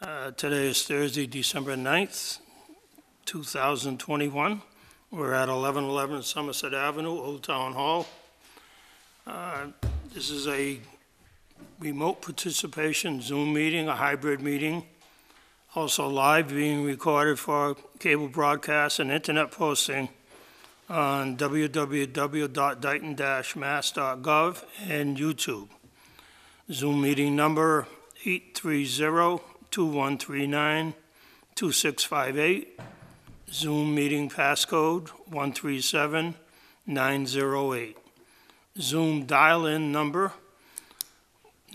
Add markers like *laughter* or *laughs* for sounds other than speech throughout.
Uh, Today is Thursday, December 9th, 2021. We're at 1111 Somerset Avenue, Old Town Hall. Uh, This is a remote participation Zoom meeting, a hybrid meeting, also live being recorded for cable broadcast and internet posting on www.dighton-mass.gov and YouTube. Zoom meeting number 830-2139-2658. Zoom meeting passcode 137908. Zoom dial-in number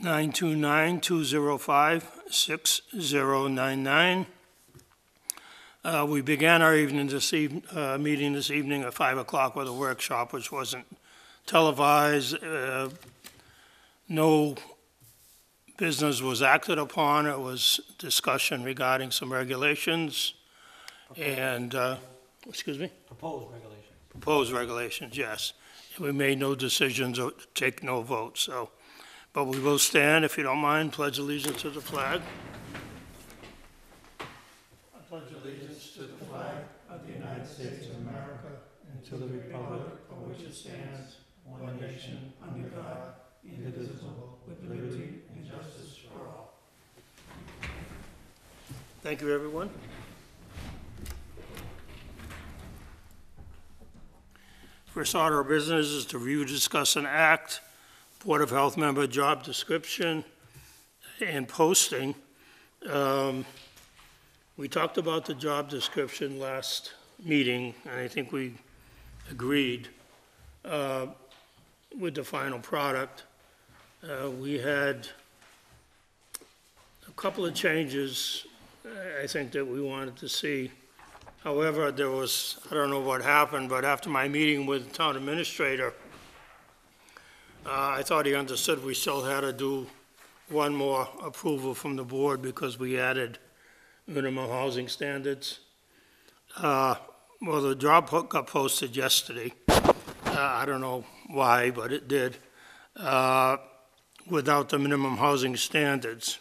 929-205-6099. Uh, We began our evening this eve, uh, meeting this evening at 5 o'clock with a workshop, which wasn't televised. Uh, No business was acted upon. It was discussion regarding some regulations and, uh, excuse me? Proposed regulation. Proposed regulations, yes. We made no decisions or take no votes, so, but we will stand, if you don't mind, pledge allegiance to the flag. Justice for all. Thank you, everyone. First order of business is to review, discuss, and act Board of Health member job description and posting. Um, We talked about the job description last meeting, and I think we agreed uh, with the final product. Uh, We had a couple of changes, uh, I think, that we wanted to see. However, there was, I don't know what happened, but after my meeting with the town administrator, uh, I thought he understood we still had to do one more approval from the board because we added minimum housing standards. Uh, Well, the job got posted yesterday. Uh, I don't know why, but it did, uh, without the minimum housing standards.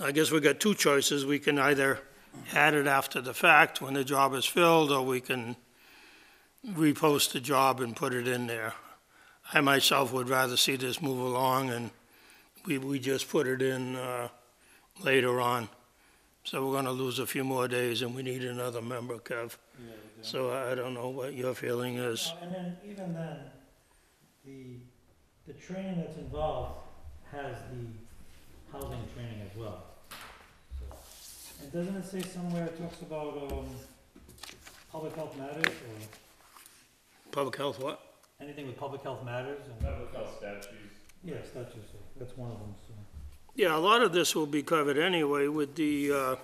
I guess we've got two choices. We can either add it after the fact when the job is filled, or we can repost the job and put it in there. I myself would rather see this move along and we, we just put it in, uh, later on. So we're gonna lose a few more days and we need another member, Kev. So I don't know what your feeling is. And then, even then, the, the training that's involved has the housing training as well. So, And doesn't it say somewhere, it talks about, um, public health matters, or Public health, what? anything with public health matters, and, Public health statutes. yeah, statutes, so that's one of them, so. Yeah, a lot of this will be covered anyway with the, uh,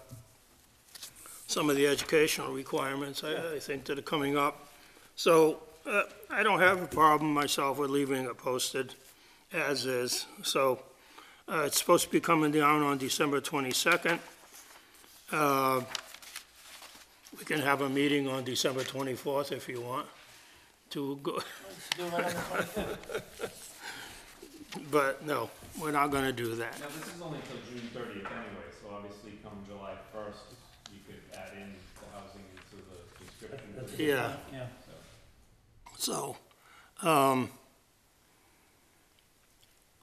some of the educational requirements, I, I think, that are coming up. So, uh, I don't have a problem myself with leaving it posted as is. So, uh, it's supposed to be coming down on December twenty-second. Uh, we can have a meeting on December twenty-fourth if you want to go, *laughs* but no, we're not gonna do that. Now, this is only until June thirtieth anyway, so obviously come July first, you could add in the housing into the description. That's a for good the- Yeah. Yeah. So, um,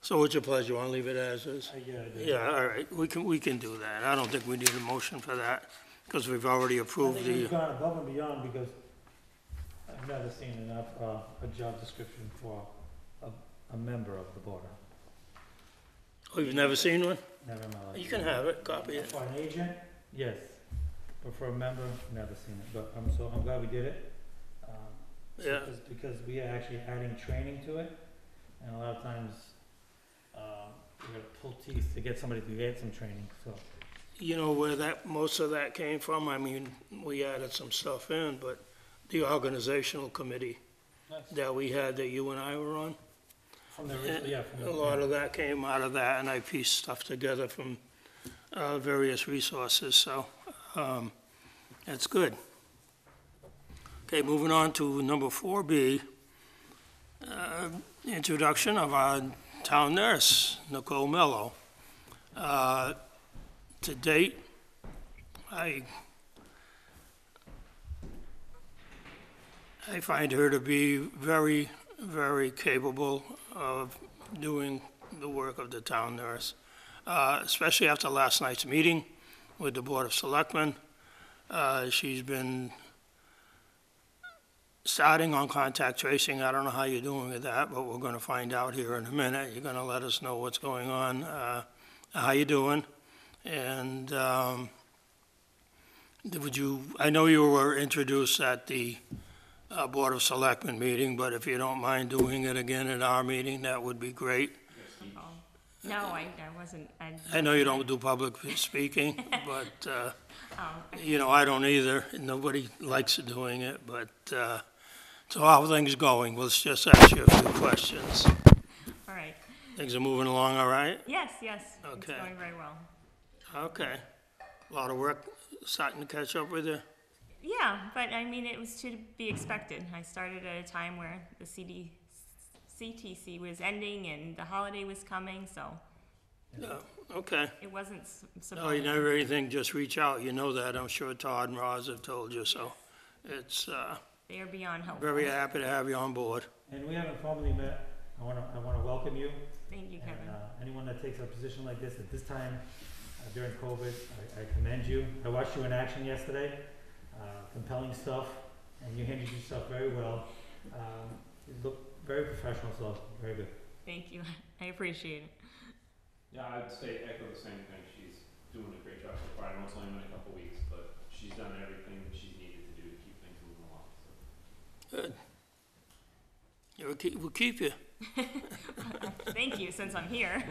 so what's your pleasure? You wanna leave it as is? Yeah, Yeah, all right, we can, we can do that. I don't think we need a motion for that, because we've already I approved think the, we've gone above and beyond because I've never seen enough, uh, a job description for a, a member of the board. oh, you've never seen one? Never in my life. You can have it, copy it. For an agent, yes, but for a member, never seen it, but I'm so, I'm glad we did it. um, Yeah. Because, because we are actually adding training to it, and a lot of times, um, we gotta pull teeth to get somebody to get some training, so. You know where that, most of that came from? I mean, we added some stuff in, but the organizational committee that we had that you and I were on, From the, original- yeah, from a the. lot of that came out of that, and I pieced stuff together from, uh, various resources, so, um, that's good. Okay, moving on to number four B, uh, introduction of our town nurse, Nicole Mello. Uh, to date, I, I find her to be very, very capable of doing the work of the town nurse, uh, especially after last night's meeting with the Board of Selectmen. Uh, She's been starting on contact tracing. I don't know how you're doing with that, but we're going to find out here in a minute. You're going to let us know what's going on, uh, how you doing? And um, would you, I know you were introduced at the uh, Board of Selectmen meeting, but if you don't mind doing it again at our meeting, that would be great. No, I, I wasn't, I. I know you don't do public *laughs* speaking, but, uh, Oh, you know, I don't either. Nobody likes doing it, but, uh, so how are things going? Let's just ask you a few questions. all right. Things are moving along all right? Yes, yes, it's Okay. going very well. Okay. A Lot of work starting to catch up with you? Yeah, but I mean, it was to be expected. I started at a time where the CD, CTC was ending and the holiday was coming, so Yeah, okay. it wasn't s- No, you surprising. never anything, just reach out. You know that. I'm sure Todd and Roz have told you, so it's, uh, They are beyond helpful. very happy to have you on board. And we haven't formally met, I wanna, I wanna welcome you, Thank you, and, Kevin. uh, anyone that takes a position like this at this time uh, during COVID, I, I commend you. I watched you in action yesterday, uh, compelling stuff, and you handled yourself very well. Um, you look very professional, so very good. Thank you. *laughs* I appreciate it. Yeah, I'd say echo the same thing. She's doing a great job so far. I know it's only been a couple weeks, but she's done everything that she's needed to do to keep things moving along, so. Good. Yeah, We'll keep, we'll keep you. *laughs* Thank you, since I'm here.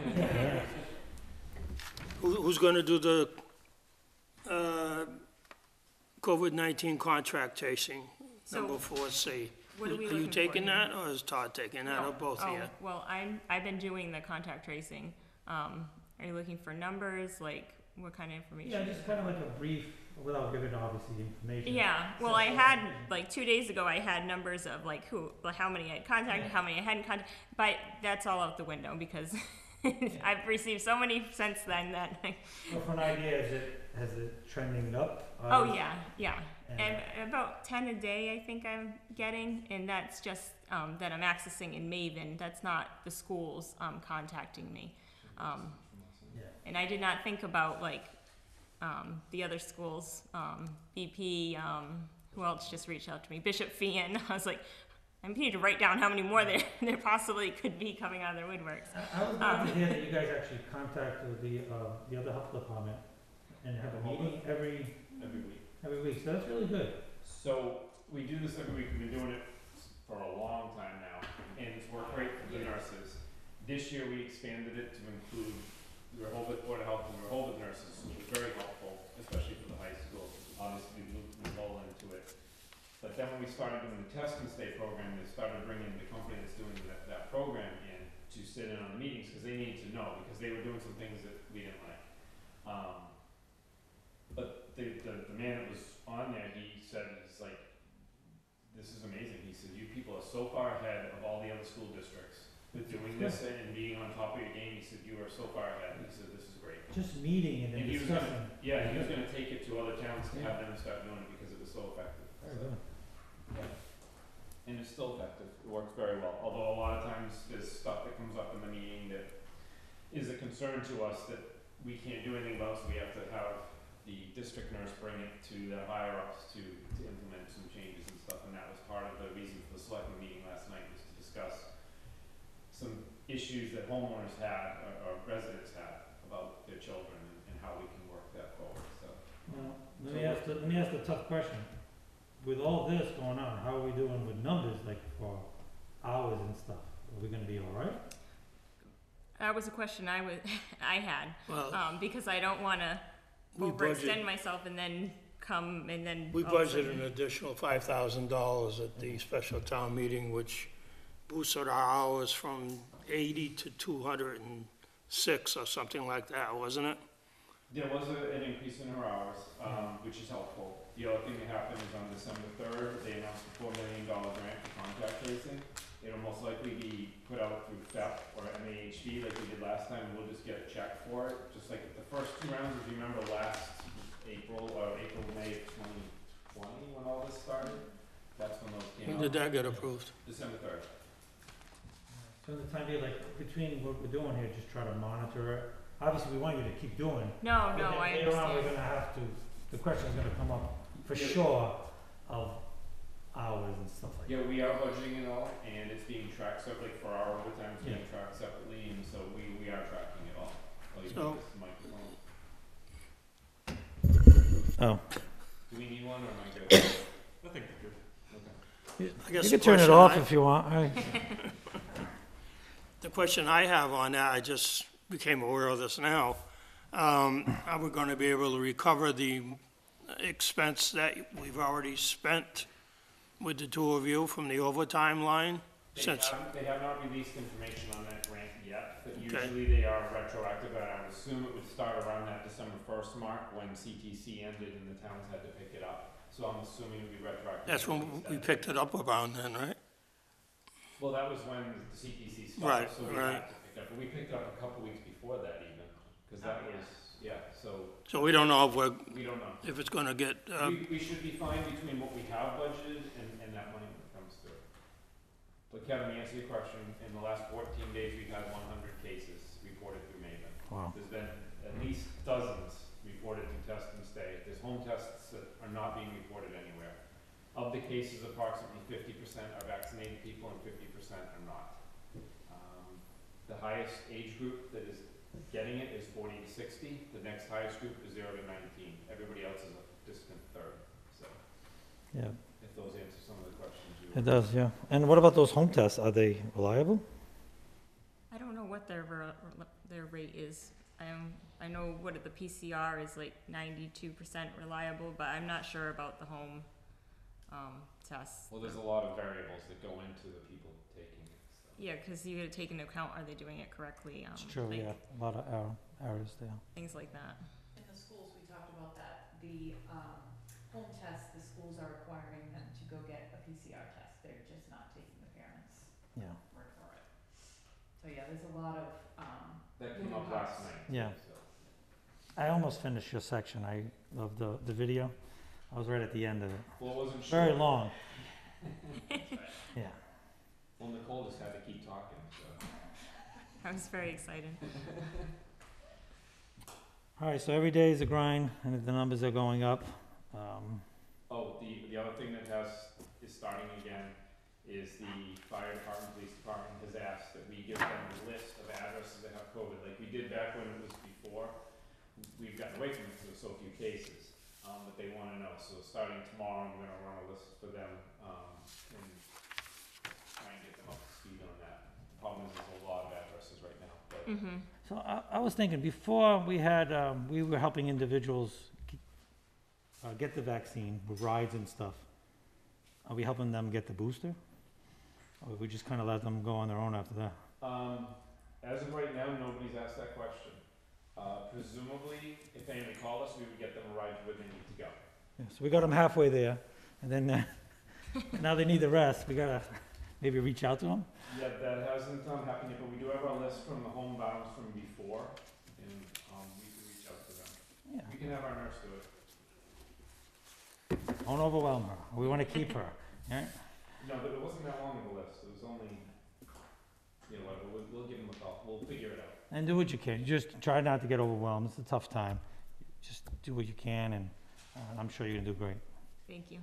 Who, who's gonna do the, uh, COVID-19 contract tracing, number four C? What are we Are looking you for taking here? that, or is Todd taking that, or both of Oh, you? Well, I'm, I've been doing the contact tracing. Um, are you looking for numbers, like, what kind of information? Yeah, just kinda like a brief, without giving obviously information. Yeah, well, I had, like, two days ago, I had numbers of, like, who, like, how many I had contacted, how many I hadn't contacted, but that's all out the window, because *laughs* I've received so many since then that, *laughs* So for an idea, is it, has it trending up? oh, Uh, yeah, yeah. and- And about ten a day, I think I'm getting, and that's just, um, that I'm accessing in Maven, that's not the schools, um, contacting me. Um, Yeah. and I did not think about, like, um, the other schools, um, BP, um, who else just reached out to me? Bishop Feehan. *laughs* I was like, I need to write down how many more there, *laughs* there possibly could be coming out of their woodworks. I I was glad to hear that you guys actually contacted the, uh, the other health department and have a meeting every, Every week. every week, so that's really good. So, we do this every week, we've been doing it for a long time now, and it's worked great for the nurses. This year, we expanded it to include the Rehoboth Board of Health and Rehoboth nurses, which was very helpful, especially for the high school. Obviously, we looked we all into it. But then when we started doing the test and stay program, they started bringing the company that's doing that, that program in to sit in on the meetings, because they needed to know, because they were doing some things that we didn't like. Um, but the, the, the man that was on there, he said, he's like, this is amazing. He said, you people are so far ahead of all the other school districts with doing this and being on top of your game. He said, you are so far ahead. He said, this is great. Just meeting and then And he was discussing. gonna, yeah, he was gonna take it to other towns to have them start doing it because it was so effective. Very good. And it's still effective. It works very well. Although a lot of times there's stuff that comes up in the meeting that is a concern to us that we can't do anything about, so we have to have the district nurse bring it to the higher ups to, to implement some changes and stuff. And that was part of the reason for the selectmen meeting last night was to discuss some issues that homeowners had or, or residents had about their children and, and how we can work that forward, so. Now, let me ask, the- let me ask the tough question. With all this going on, how are we doing with numbers, like for hours and stuff? Are we gonna be all right? That was a question I was, *laughs* I had, Well, um, because I don't wanna we budget, overextend myself and then come and then. we all of a budgeted sudden- an additional five thousand dollars at the special town meeting, which boosted our hours from eighty to two hundred and six or something like that, wasn't it? There was a, an increase in her hours, um, which is helpful. The other thing that happened is on December third, they announced a four million dollar grant for contact tracing. It'll most likely be put out through FEP or MAHD like we did last time, and we'll just get a check for it, just like the first two rounds, if you remember last April, or April, May of twenty twenty, when all this started, that's when those came When out. did that get approved? December third. So in the time being, like, between what we're doing here, just try to monitor it. Obviously, we want you to keep doing. No, but no, then I Later on, we're understand. gonna have to, the question's gonna come up for Yeah. sure of hours and stuff like that. Yeah, we are budgeting it all, and it's being tracked separately for our overtime, it's being tracked separately, and so we, we are tracking it all. Oh, you So- need this microphone? Oh. Do we need one, or am I good? *coughs* I think we're good. Okay. I You guess can turn it question off I- if you want. I- The *laughs* question I have on that, I just became aware of this now. Um, Are we going to be able to recover the expense that we've already spent with the two of you from the overtime line? They Since, haven't, they have not released information on that grant yet, but usually they are retroactive, and I would assume it would start around that December first mark, when CTC ended and the towns had to pick it up. So I'm assuming it would be retroactive. that's when we picked it up around then, right? Well, that was when the CTC Right, stopped, so we right. had to pick up, but we picked up a couple weeks before that even, cause that was, yeah, so So we don't know if we're, we don't know. if it's going to get, uh, We, we should be fine between what we have budgeted and, and that money that comes through. But Kevin, to answer your question, in the last fourteen days, we've had one hundred cases reported through Maven. Wow. There's been at least dozens reported through test and stay. There's home tests that are not being reported anywhere. Of the cases, approximately fifty percent are vaccinated people and fifty percent are not. Um, The highest age group that is getting it is forty to sixty. The next highest group is zero to nineteen. Everybody else is a distant third, so Yeah, if those answer some of the questions you. it does, yeah. And what about those home tests? Are they reliable? I don't know what their, ver- their rate is. Um, I know what the PCR is like ninety-two percent reliable, but I'm not sure about the home, um, tests. Well, there's a lot of variables that go into the people taking it, so. Yeah, cause you gotta take into account, are they doing it correctly? Um, It's true, like, yeah. A lot of error, errors there. Things like that. In the schools, we talked about that, the, um, home test, the schools are requiring them to go get a PCR test, they're just not taking the parents' Yeah. word for it. So, yeah, there's a lot of, um, That came up last night. Yeah. so. I almost finished your section, I, love the, the video. I was right at the end of it. Well, it wasn't sure. Very long. *laughs* Yeah. Well, Nicole just had to keep talking, so. *laughs* I was very excited. *laughs* All right, so every day is a grind, and the numbers are going up. Um, Oh, the, the other thing that has, is starting again, is the fire department, police department has asked that we give them a list of addresses that have COVID, like we did back when it was before. We've gotten away from it because there's so few cases, but they wanna know, so starting tomorrow, I'm gonna run a list for them, um, and try and get them up to speed on that. The problem is there's a lot of addresses right now, but Mm-hmm. So I, I was thinking, before we had, um, we were helping individuals g- uh, get the vaccine with rides and stuff. Are we helping them get the booster? Or we just kinda let them go on their own after that? Um, as of right now, nobody's asked that question. Uh, presumably, if anybody called us, we would get them arrived where they need to go. Yeah, so we got them halfway there, and then, uh, *laughs* now they need the rest, we gotta maybe reach out to them? Yeah, that hasn't, um, happened yet, but we do have our list from the homebound from before, and, um, we can reach out to them. Yeah. We can have our nurse do it. Don't overwhelm her, we wanna keep her, *laughs* yeah? No, but it wasn't that long of a list, it was only, you know, whatever, we'll, we'll give them a call, we'll figure it out. And do what you can, just try not to get overwhelmed, it's a tough time. Just do what you can, and, uh, I'm sure you're gonna do great. Thank you.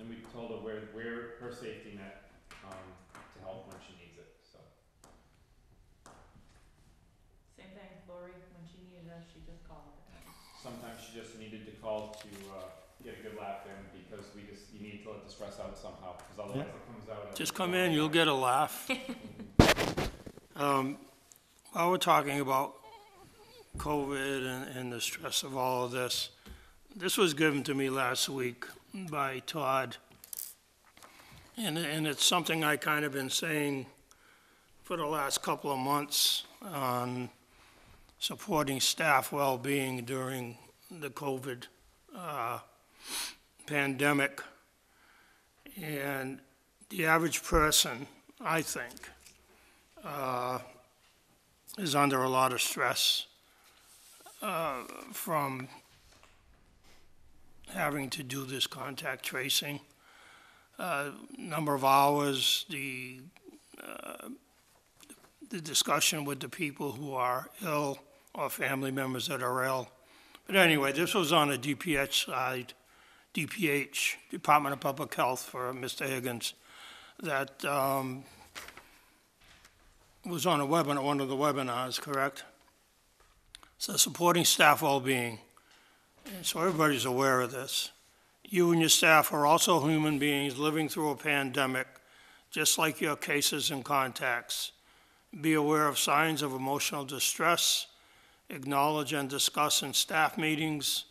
And we told her we're, we're her safety net, um, to help when she needs it, so. same thing, Lori, when she needed us, she just called. Sometimes she just needed to call to, uh, get a good laugh in, because we just, you need to let the stress out somehow, because otherwise it comes out. just come in, you'll get a laugh. *laughs* Um, While we're talking about COVID and, and the stress of all of this, this was given to me last week by Todd. And, and it's something I kind of been saying for the last couple of months on supporting staff well-being during the COVID, uh, pandemic. And the average person I think, uh, is under a lot of stress uh, from having to do this contact tracing. Uh, Number of hours, the, uh, the discussion with the people who are ill or family members that are ill. But anyway, this was on the DPH side, DPH, Department of Public Health for Mr. Higgins, that um, was on a webinar, one of the webinars, correct? So supporting staff well-being. So everybody's aware of this. You and your staff are also human beings living through a pandemic, just like your cases and contacts. Be aware of signs of emotional distress, acknowledge and discuss in staff meetings,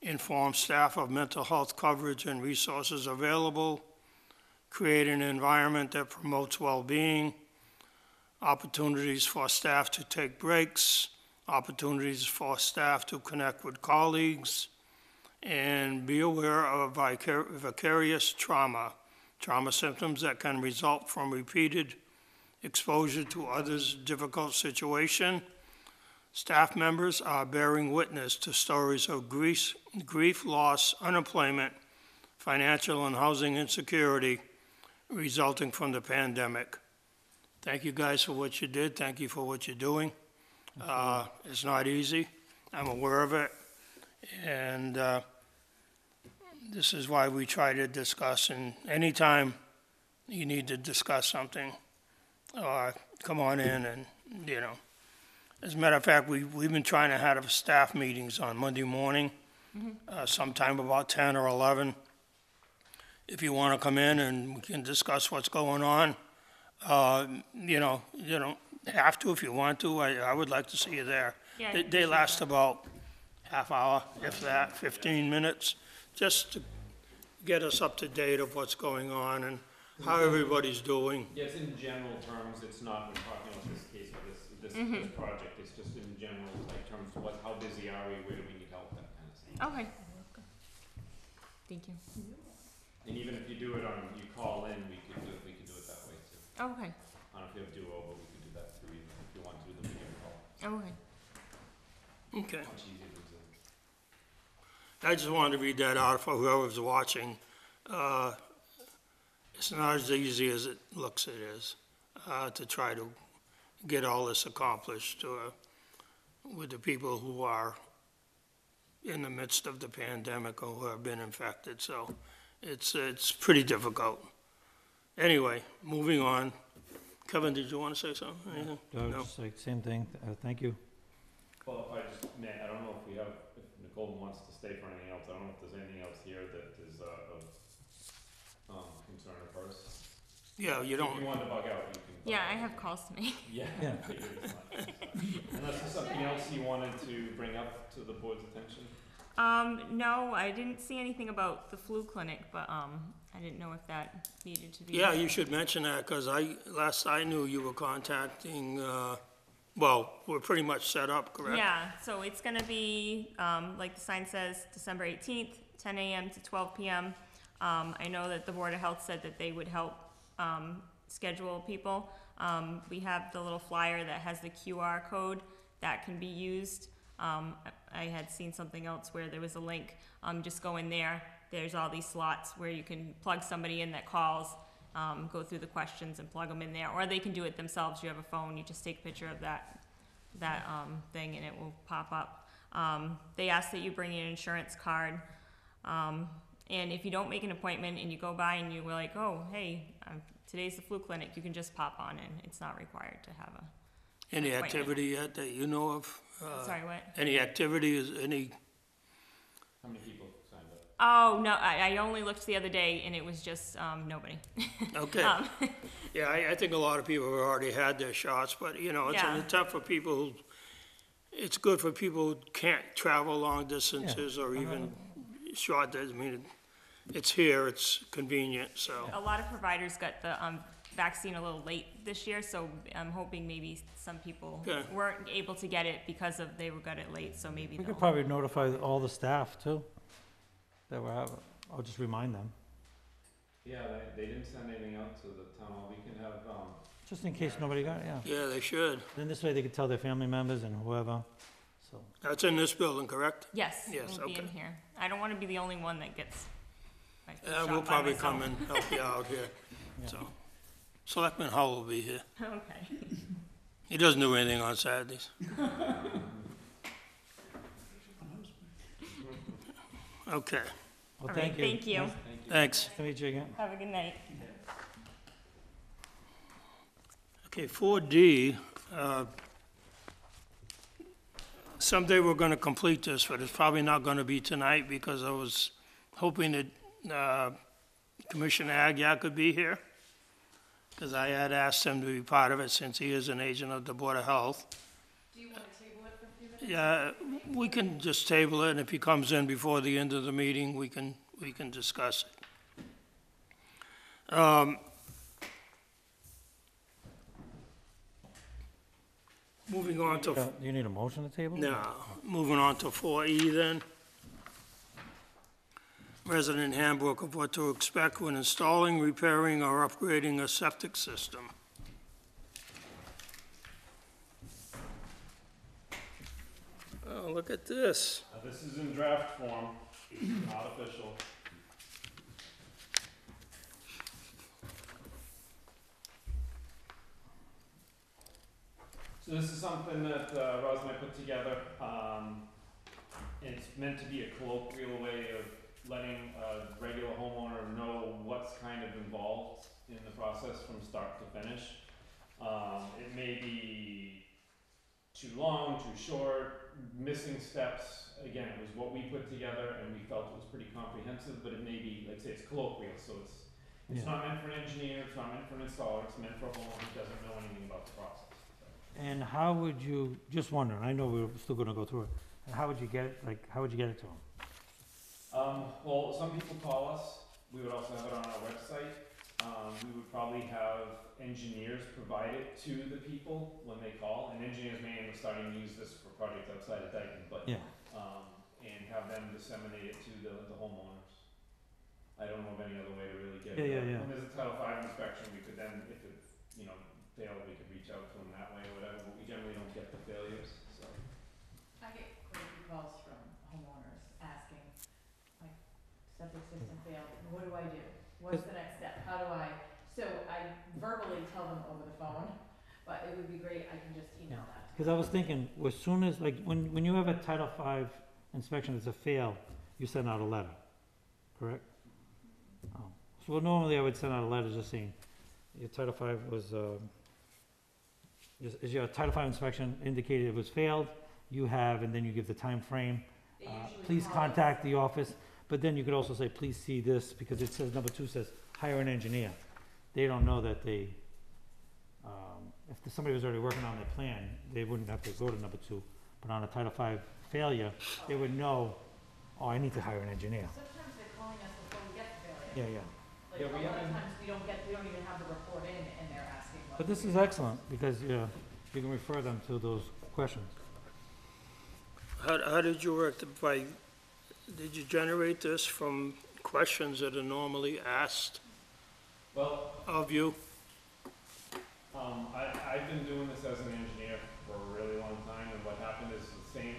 inform staff of mental health coverage and resources available, create an environment that promotes well-being, opportunities for staff to take breaks, opportunities for staff to connect with colleagues, and be aware of vicar- vicarious trauma, trauma symptoms that can result from repeated exposure to others' difficult situation. Staff members are bearing witness to stories of grief, grief, loss, unemployment, financial and housing insecurity resulting from the pandemic. Thank you guys for what you did. Thank you for what you're doing. Uh, It's not easy. I'm aware of it. And uh, this is why we try to discuss, and anytime you need to discuss something, uh, come on in and, you know. As a matter of fact, we, we've been trying to have staff meetings on Monday morning, uh, sometime about 10 or 11. If you want to come in and we can discuss what's going on, uh, you know, you don't have to if you want to. I, I would like to see you there. Yeah, They, they last that. about half hour, if that, 15 minutes, just to get us up to date of what's going on and how everybody's doing. Yes, in general terms, it's not, we're talking about this case or this, this, Mm-hmm. this project, it's just in general, like terms, of what, how busy are we, where do we need help, that kind of thing. Okay. Thank you. And even if you do it on, you call in, we could do, it. we could do it that way too. Okay. I don't know if you have do-over, we could do that too, even if you want to, then we can call, Okay. Okay. much easier to Zoom. I just wanted to read that out for whoever's watching. Uh, It's not as easy as it looks it is, uh, to try to get all this accomplished uh, with the people who are in the midst of the pandemic or who have been infected, so it's, it's pretty difficult. Anyway, moving on. Kevin, did you want to say something? Anything? Uh, No. just like, same thing, uh, thank you. Well, if I just, may, I don't know if we have, if Nicole wants to stay for anything else, I don't know if there's anything else here that is, uh, of, um, concern of hers. Yeah, you If don't, you want to bug out, you can. bug Yeah, I out. have calls to make. *laughs* Yeah. Yeah. I figured as much. Unless there's something else you wanted to bring up to the board's attention? Um, no, I didn't see anything about the flu clinic, but, um, I didn't know if that needed to be. yeah, you should mention that, because I, last I knew, you were contacting, uh, well, we're pretty much set up, correct? Yeah, so it's gonna be, um, like the sign says, December eighteenth, ten AM to twelve PM. Um, I know that the Board of Health said that they would help, um, schedule people. Um, we have the little flyer that has the QR code that can be used. Um, I I had seen something else where there was a link, um, just go in there, there's all these slots where you can plug somebody in that calls, um, go through the questions and plug them in there, or they can do it themselves, you have a phone, you just take a picture of that, that, um, thing and it will pop up. Um, they ask that you bring an insurance card, um, and if you don't make an appointment and you go by and you were like, oh, hey, um, today's the flu clinic, you can just pop on in, it's not required to have a, Any appointment. activity yet that you know of? Uh, sorry, what? Any activity, is any, How many people signed up? Oh, no, I, I only looked the other day and it was just, um, nobody. *laughs* okay. Um, Yeah, I, I think a lot of people have already had their shots, but, you know, it's an Yeah. attempt for people who, it's good for people who can't travel long distances or even short, dis- I mean, it's here, it's convenient, so. A lot of providers got the, um, vaccine a little late this year, so I'm hoping maybe some people Okay. weren't able to get it because of, they were got it late, so maybe We they'll. could probably notify all the staff too, that we're, having- I'll just remind them. Yeah, they, they didn't send anything out to the town hall, we can have, um, Just in case nobody got it, yeah. Yeah, they should. Then this way they could tell their family members and whoever, so. That's in this building, correct? Yes, Yes, we'll be in okay. here. I don't wanna be the only one that gets my food Uh, shot we'll by probably myself. come and help you out here, Yeah. so. Selectman Hull will be here. *laughs* Okay. He doesn't do anything on Saturdays. *laughs* Okay, Well, All right, thank you. thank you. Nice thank you. thanks. to meet you again. Have a good night. Okay, four D, uh, someday we're gonna complete this, but it's probably not gonna be tonight because I was hoping that, uh, Commissioner Agia could be here. Cause I had asked him to be part of it since he is an agent of the Board of Health. Do you wanna table it for a few minutes? Yeah, we can just table it, and if he comes in before the end of the meeting, we can, we can discuss it. Um, Moving on to Uh, Do you need a motion to table? now, moving on to four E then. Resident handbook of what to expect when installing, repairing, or upgrading a septic system. Oh, look at this. Uh, this is in draft form, not official. So this is something that, uh, I put together, um, it's meant to be a colloquial way of letting a regular homeowner know what's kind of involved in the process from start to finish. Um, it may be too long, too short, missing steps. Again, it was what we put together and we felt it was pretty comprehensive, but it may be, like I say, it's colloquial, so it's, it's Yeah. not meant for an engineer, it's not meant for an installer, it's meant for a homeowner who doesn't know anything about the process. And how would you, just wondering, I know we're still gonna go through it, and how would you get it, like, how would you get it to them? Um, well, some people call us, we would also have it on our website. Um, we would probably have engineers provide it to the people when they call, and engineers may end up starting to use this for projects outside of Dighton, but Yeah, um, and have them disseminate it to the, the homeowners. I don't know of any other way to really get it. Yeah, yeah, out. yeah. When there's a Title V inspection, we could then, if it, you know, failed, we could reach out to them that way or whatever, but we generally don't get the failures, so. I get quite a few calls from homeowners asking, like, septic system failed, what do I do? What's the next step? How do I, so I verbally tell them over the phone, but it would be great, I can just email that. cause I was thinking, as soon as, like, when, when you have a Title V inspection, it's a fail, you send out a letter, correct? Oh, so normally I would send out a letter just saying, your Title V was, um, is, is your Title V inspection indicated it was failed, you have, and then you give the time frame. They Uh, usually Please call us- contact the office, but then you could also say, please see this, because it says, number two says, hire an engineer. They don't know that they, um, if somebody was already working on their plan, they wouldn't have to go to number two. But on a Title V failure, they would know, oh, I need to hire an engineer. Sometimes they're calling us before we get the Yeah, failure. yeah. Like, Yeah, a we lot of haven't- times we don't get, we don't even have the report in and they're asking what. But this we is do. excellent, because, yeah, you can refer them to those questions. How, how did you work the, by, did you generate this from questions that are normally asked Well, of you? Um, I, I've been doing this as an engineer for a really long time, and what happened is the same,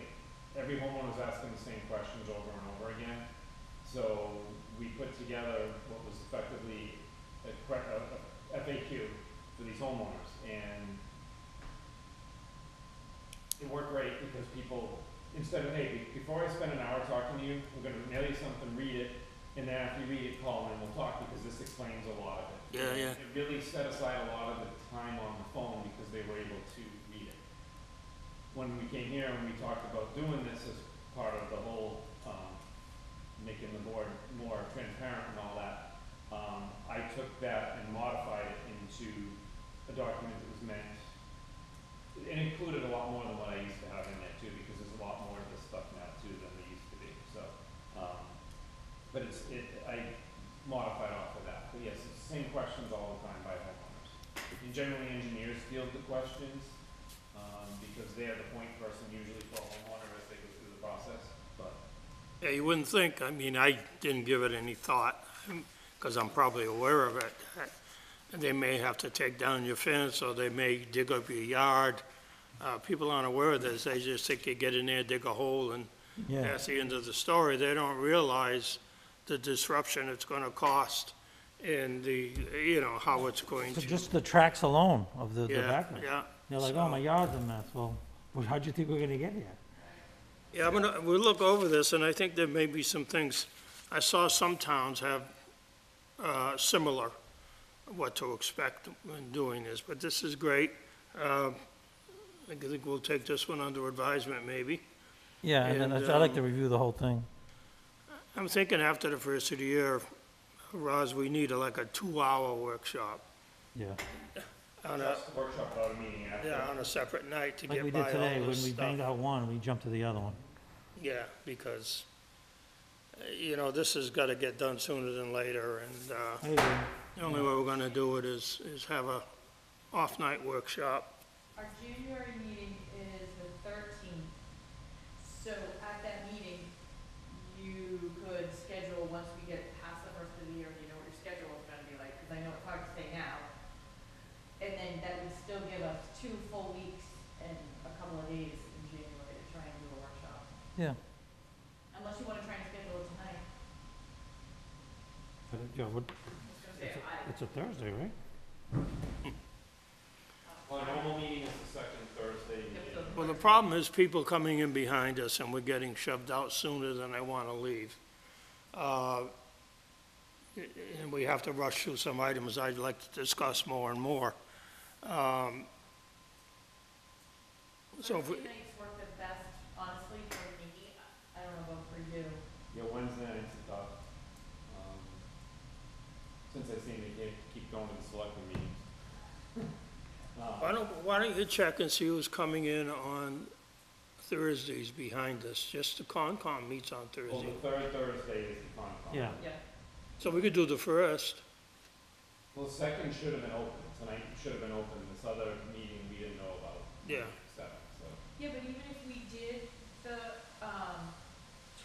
every homeowner was asking the same questions over and over again. So we put together what was effectively a que- a- a FAQ for these homeowners, and it worked great because people, instead of, hey, be- before I spend an hour talking to you, I'm gonna mail you something, read it, and then after you read it, call and we'll talk, because this explains a lot of it. Yeah, yeah. It really set aside a lot of the time on the phone because they were able to read it. When we came here and we talked about doing this as part of the whole, um, making the board more transparent and all that, um, I took that and modified it into a document that was meant, it included a lot more than what I used to have in there too, because there's a lot more of this stuff now too than there used to be, so, um, but it's, modified off of that, but yes, it's the same questions all the time by homeowners. And generally engineers field the questions, um, because they are the point person usually for a homeowner as they go through the process, but, Yeah, you wouldn't think, I mean, I didn't give it any thought. because I'm probably aware of it. And they may have to take down your fence, or they may dig up your yard. Uh, people aren't aware of this, they just think you get in there, dig a hole, and Yeah, that's the end of the story. They don't realize the disruption it's gonna cost and the, you know, how it's going so to. just the tracks alone of the, the Yeah, background. yeah. They're like, oh, my yard's a mess, well, well, how'd you think we're gonna get here? Yeah, I'm gonna, we'll look over this, and I think there may be some things, I saw some towns have, uh, similar, what to expect when doing this, but this is great. Um, I think we'll take this one under advisement, maybe. Yeah, and then And, I like um, to review the whole thing. I'm thinking after the first of the year, Roz, we need a, like a two-hour workshop Yeah, on a, Just workshop without a meeting after. yeah, on a separate night to like we get did by today, all when we banged out one, we jumped to the other one. Yeah, because, uh, you know, this has gotta get done sooner than later, and, uh, I agree. The only way we're gonna do it is, is have a off-night workshop. Our January meeting is the thirteenth, so at that meeting, you could schedule, once we get past the first of the year, and you know what your schedule is gonna be like, cause I know it's hard to say now. And then that would still give us two full weeks and a couple of days in January to try and do a workshop, Yeah, unless you wanna try and schedule it tonight. but, it- yeah, what, I was gonna it's say, it's a Thursday, right? Well, our normal meeting is the second Thursday in Yep, January. so- Well, the problem is people coming in behind us and we're getting shoved out sooner than they wanna leave. Uh, And we have to rush through some items I'd like to discuss more and more. Um, So if we, Thursday nights work the best, honestly, for me, I don't know about for you. Yeah, Wednesday nights are tough. Um, Since I seem to keep, keep going to the selectmen meetings. *laughs* why Um, don't, why don't you check and see who's coming in on Thursdays behind us? Just the Concom meets on Well, Thursday. the third Thursday is the Concom. Yeah. Yeah. So we could do the first. Well, the second should have been open, tonight should have been open, this other meeting we didn't know about. Yeah. Seven, so. Yeah, but even if we did the, um,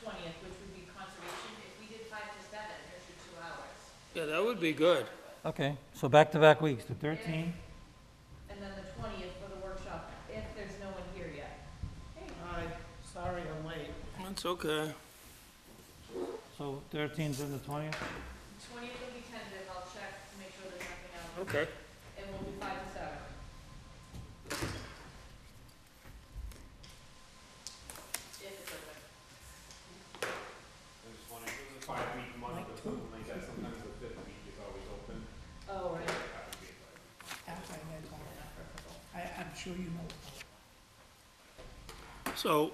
twentieth, which would be conservation, if we did five to seven, there's your two hours. Yeah, that would be good. Okay, so back-to-back weeks, the thirteenth, And then the twentieth for the workshop, if there's no one here yet. Hey, Hi, sorry I'm late. That's okay. so thirteenth and the twentieth? twentieth will be tentative, I'll check to make sure there's nothing else, Okay. and we'll do five to seven. If it's open. I just wanted, it was a five week month or something like that, sometimes the fifth week is always open. Oh, right. That would be a five. After I met Paul. I, I'm sure you know. So,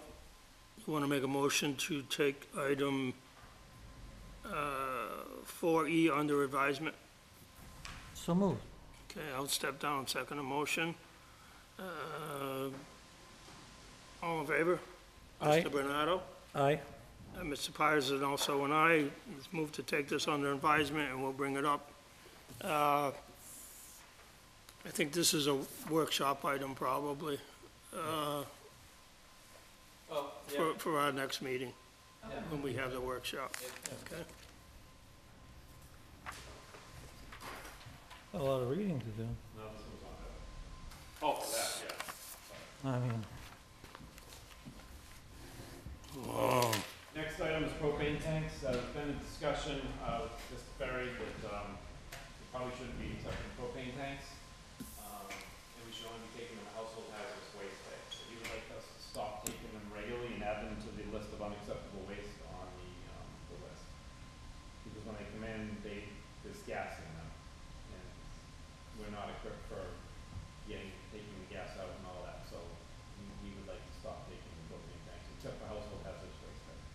you want to make a motion to take item uh, 4E under advisement? So moved. Okay, I'll step down, second a motion. Uh, All in favor? Aye. Mr. Bernardo? Aye. Uh, Mr. Pires and also and I, let's move to take this under advisement, and we'll bring it up. Uh, I think this is a workshop item probably, uh, Oh, for, for our next meeting, Yeah. when we have the workshop, okay? A lot of reading to do, No, this was on that. Oh, for that, yeah. I mean, Oh, Next item is propane tanks. Uh, there's been a discussion, uh, with Mr. Ferry that, um, we probably shouldn't be touching propane tanks. Um, and we should only be taking them household hazardous waste tanks. So he would like us to stop taking them regularly and add them to the list of unacceptable waste on the, um, the list. Because when they come in, they, there's gas in them. And we're not equipped for getting, taking the gas out and all that, so we, we would like to stop taking the propane tanks, except for household hazardous waste tanks.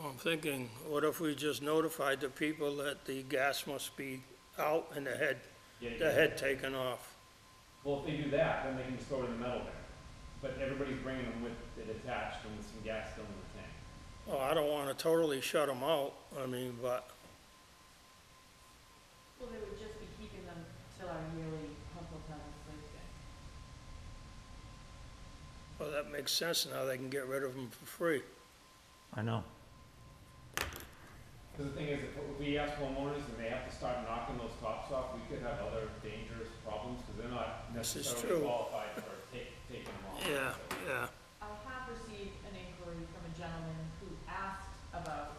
Well, I'm thinking, what if we just notified the people that the gas must be out and the head, Yeah, the head taken off? Well, if they do that, then they can just throw it in the metal bin. But everybody's bringing them with it attached and with some gas still in the tank. Well, I don't wanna totally shut them out, I mean, but, Well, they would just be keeping them till our yearly household hazardous waste day. well, that makes sense now, they can get rid of them for free. I know. Cause the thing is, if we ask homeowners and they have to start knocking those tops off, we could have other dangerous problems, cause they're not This is necessarily true. qualified for take, taking them off. Yeah, so. yeah. I have received an inquiry from a gentleman who asked about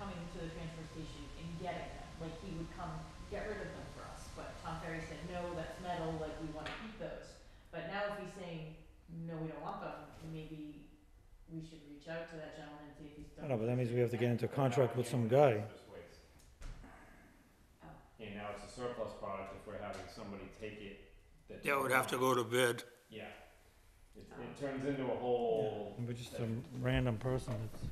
coming to the transfer station and getting them, like he would come get rid of them for us, but Tom Ferry said, no, that's metal, like we wanna keep those. But now if he's saying, no, we don't want them, maybe we should reach out to that gentleman and see if he's I done. know, but that means we have to get into a contract with some guy. it's. Oh. And now it's a surplus product if we're having somebody take it that. That would have to go to bid. Yeah. It, it oh. turns into a whole, We're just a random person that's,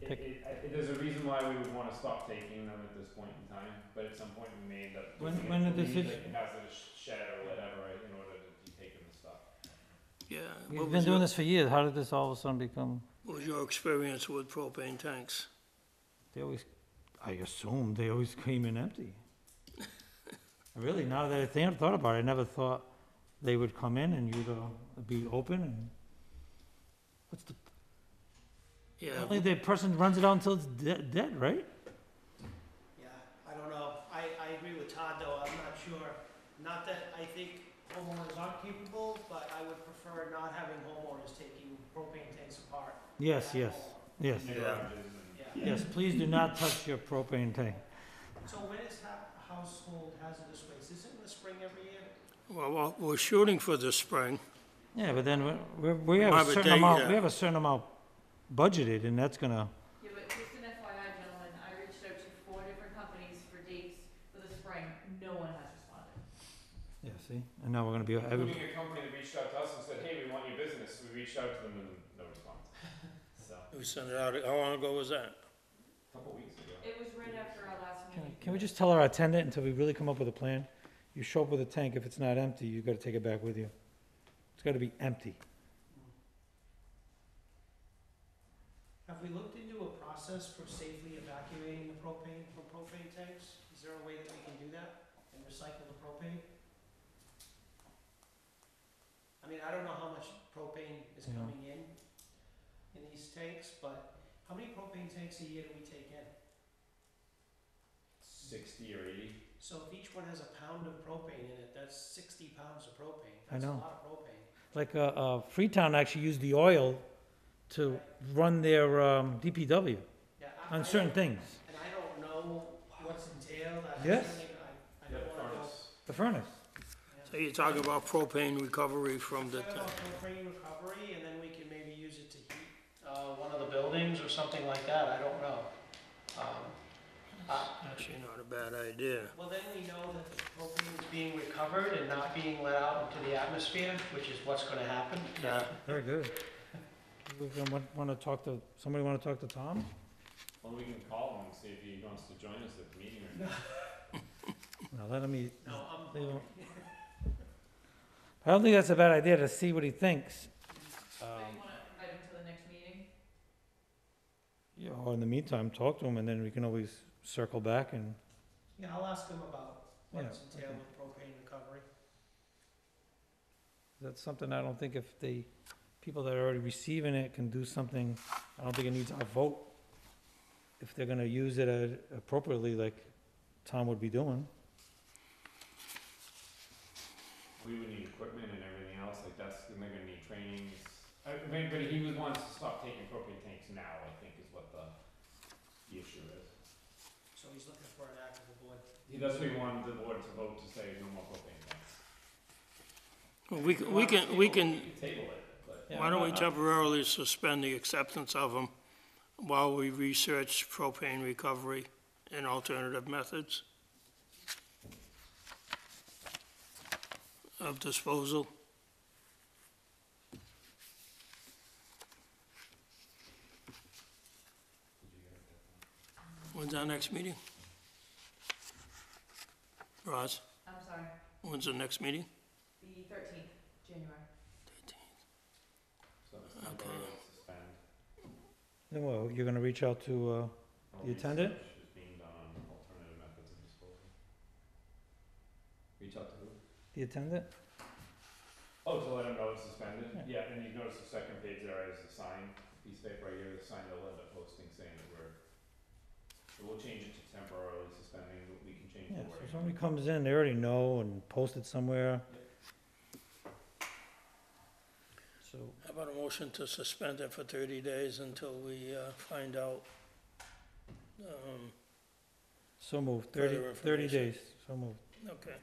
it, pick- it, I- there's a reason why we would wanna stop taking them at this point in time, but at some point we may end up. When- doing it. when did We this need, is- like, a hazardous shed or whatever in order to be taking the stuff. Yeah. we've What been was doing your- this for years, how did this all of a sudden become, What was your experience with propane tanks? they always, I assume they always came in empty. *laughs* Really, now that I think, thought about it, I never thought they would come in and you'd, uh, be open and, what's the, Yeah, only the person runs it out until it's dead, dead, right? Yeah, I don't know. I, I agree with Todd, though. I'm not sure. Not that I think homeowners aren't capable, but I would prefer not having homeowners taking propane tanks apart. Yes, at yes, home. yes, Yeah. Yeah. yes, please do not touch your propane tank. So when is ha- household hazardous waste? Is it in the spring every year? well, well, we're shooting for the spring. Yeah, but then we- we, we have Have a a certain date, amount, yeah. we have a certain amount budgeted and that's gonna, Yeah, but just an FYI, gentlemen, I reached out to four different companies for dates for the spring, no one has responded. yeah, see, and now we're gonna be, every- Including a company that reached out to us and said, hey, we want we reached out to them and no response. So, *laughs* We sent it out, how long ago was that? a couple weeks ago. It was right after our last Can- meeting. Can we just tell our attendant until we really come up with a plan? You show up with a tank, if it's not empty, you gotta take it back with you. It's gotta be empty. Have we looked into a process for safely evacuating the propane from propane tanks? Is there a way that we can do that and recycle the propane? I mean, I don't know how much propane is Yeah. coming in, in these tanks, but how many propane tanks a year do we take in? Sixty or eighty. So if each one has a pound of propane in it, that's sixty pounds of propane. I That's a know. lot of propane. Like, uh, uh, Freetown actually used the oil to run their, um, DPW Yeah, I- I on certain don't- things. And I don't know what's entailed, I Yes. certainly, I, I Yeah, don't wanna go. furnace. The furnace. So you're talking about propane recovery from the Talk tank? about propane recovery, and then we can maybe use it to heat, uh, one of the buildings or something like that, I don't know. Um, uh, Actually, not a bad idea. Well, then we know that the propane is being recovered and not being let out into the atmosphere, which is what's gonna happen. Uh, Very good. *laughs* We want, wanna talk to, somebody wanna talk to Tom? Well, we can call him and see if he wants to join us at the meeting or not. *laughs* No, let him eat. No, I'm, They won't- *laughs* I don't think that's a bad idea to see what he thinks. So you wanna invite him to the next meeting? Yeah, or in the meantime, talk to him and then we can always circle back and, yeah, I'll ask him about what's Yeah, entailed okay. with propane recovery. that's something I don't think if the people that are already receiving it can do something, I don't think it needs our vote. If they're gonna use it uh, appropriately like Tom would be doing. We would need equipment and everything else, like that's, and they're gonna need trainings. I mean, but he was wants to stop taking propane tanks now, I think is what the, the issue is. So he's looking for an act of the board. He does, we want the board to vote to say no more propane tanks. Well, We can, we can, we can, Table it, but. Yeah. why don't we temporarily suspend the acceptance of them while we research propane recovery and alternative methods of disposal? When's our next meeting? Roz, I'm sorry, when's the next meeting? the thirteenth, January. So it's temporarily suspend. Then well, you're gonna reach out to, uh, Or The attendant? research is being done on alternative methods of disposal. Reach out to who? The attendant? Oh, to let him know it's suspended? Yeah, and you notice the second page there is a sign, piece of paper right here, the sign they'll end up posting saying that we're So we'll change it to temporarily suspending, but we can change Yeah, the so wording. if somebody comes in, they already know and posted somewhere. So, How about a motion to suspend it for thirty days until we, uh, find out, um, so moved, thirty, Further thirty information. days, so moved. Okay.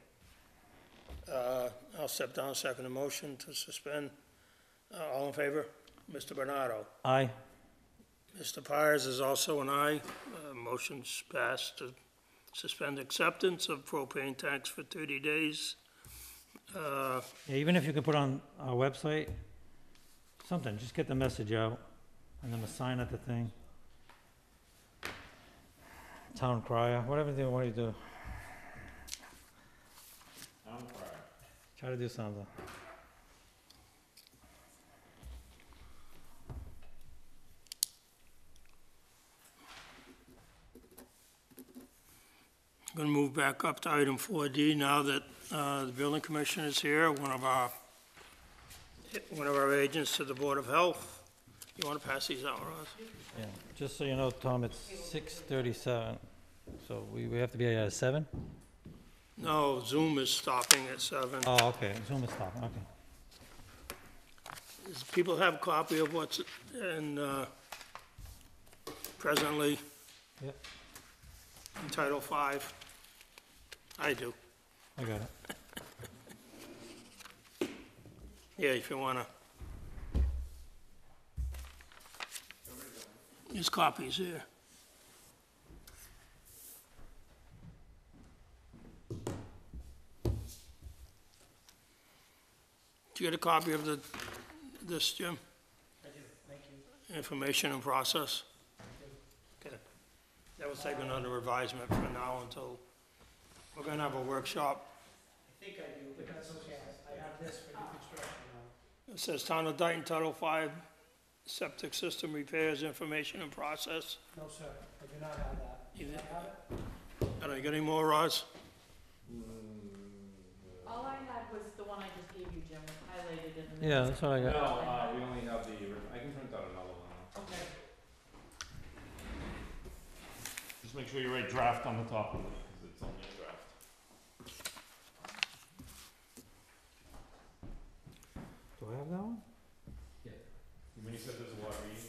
Uh, I'll step down, second the motion to suspend. Uh, all in favor? Mr. Bernardo? Aye, Mr. Pires is also an aye. Uh, motion's passed to suspend acceptance of propane tanks for thirty days. Uh, yeah, even if you could put on our website, something, just get the message out, and then a sign at the thing. Town crier, whatever they want you to do, Town crier. Try to do something. Going to move back up to item 4D now that uh, the building commissioner is here, one of our, one of our agents to the Board of Health. You want to pass these out, Ross? Yeah, just so you know, Tom, it's six thirty-seven, so we, we have to be at seven? No, Zoom is stopping at seven. Oh, okay, Zoom is stopping, okay. Does people have a copy of what's in, uh, presently Yep, in Title Five? I do. I got it. Yeah, if you wanna. There's copies here. Did you get a copy of the, this, Jim? I do, thank you. Information and process? Okay. That was taken under advisement for now until, we're gonna have a workshop I think I do, but that's okay. I have this for new construction now. It says Town of Dighton Title Five, Septic System Repairs, Information and Process. No, sir, I do not have that. You Do did- I have it? I don't, you got any more, Roz? All I had was the one I just gave you, Jim, was highlighted in the. Yeah, that's what I No, got. uh, we only have the, ori- I can print out another one. Okay. Just make sure you write draft on the top of it, because it's only a draft. Do I have that one? When you said there's a lot reading,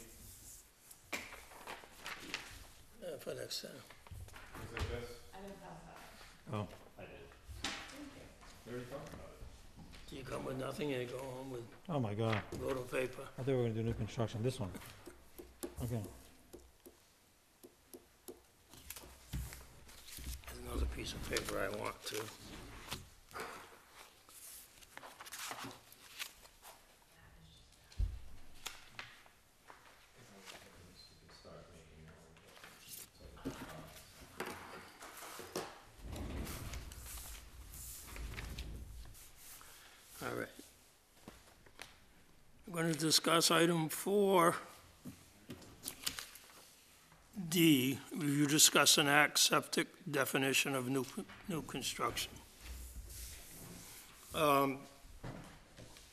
Uh, for next time. is it this? I didn't pass that. Oh, I did. Thank you. We already talked about it. Do you come with nothing, you go home with oh my god, a load of paper? I thought we were gonna do new construction, this one. Okay, There's another piece of paper I want too. Start making your own adjustments. All right. We're going to discuss item four D, review, discuss, and act septic definition of new, new construction. Um,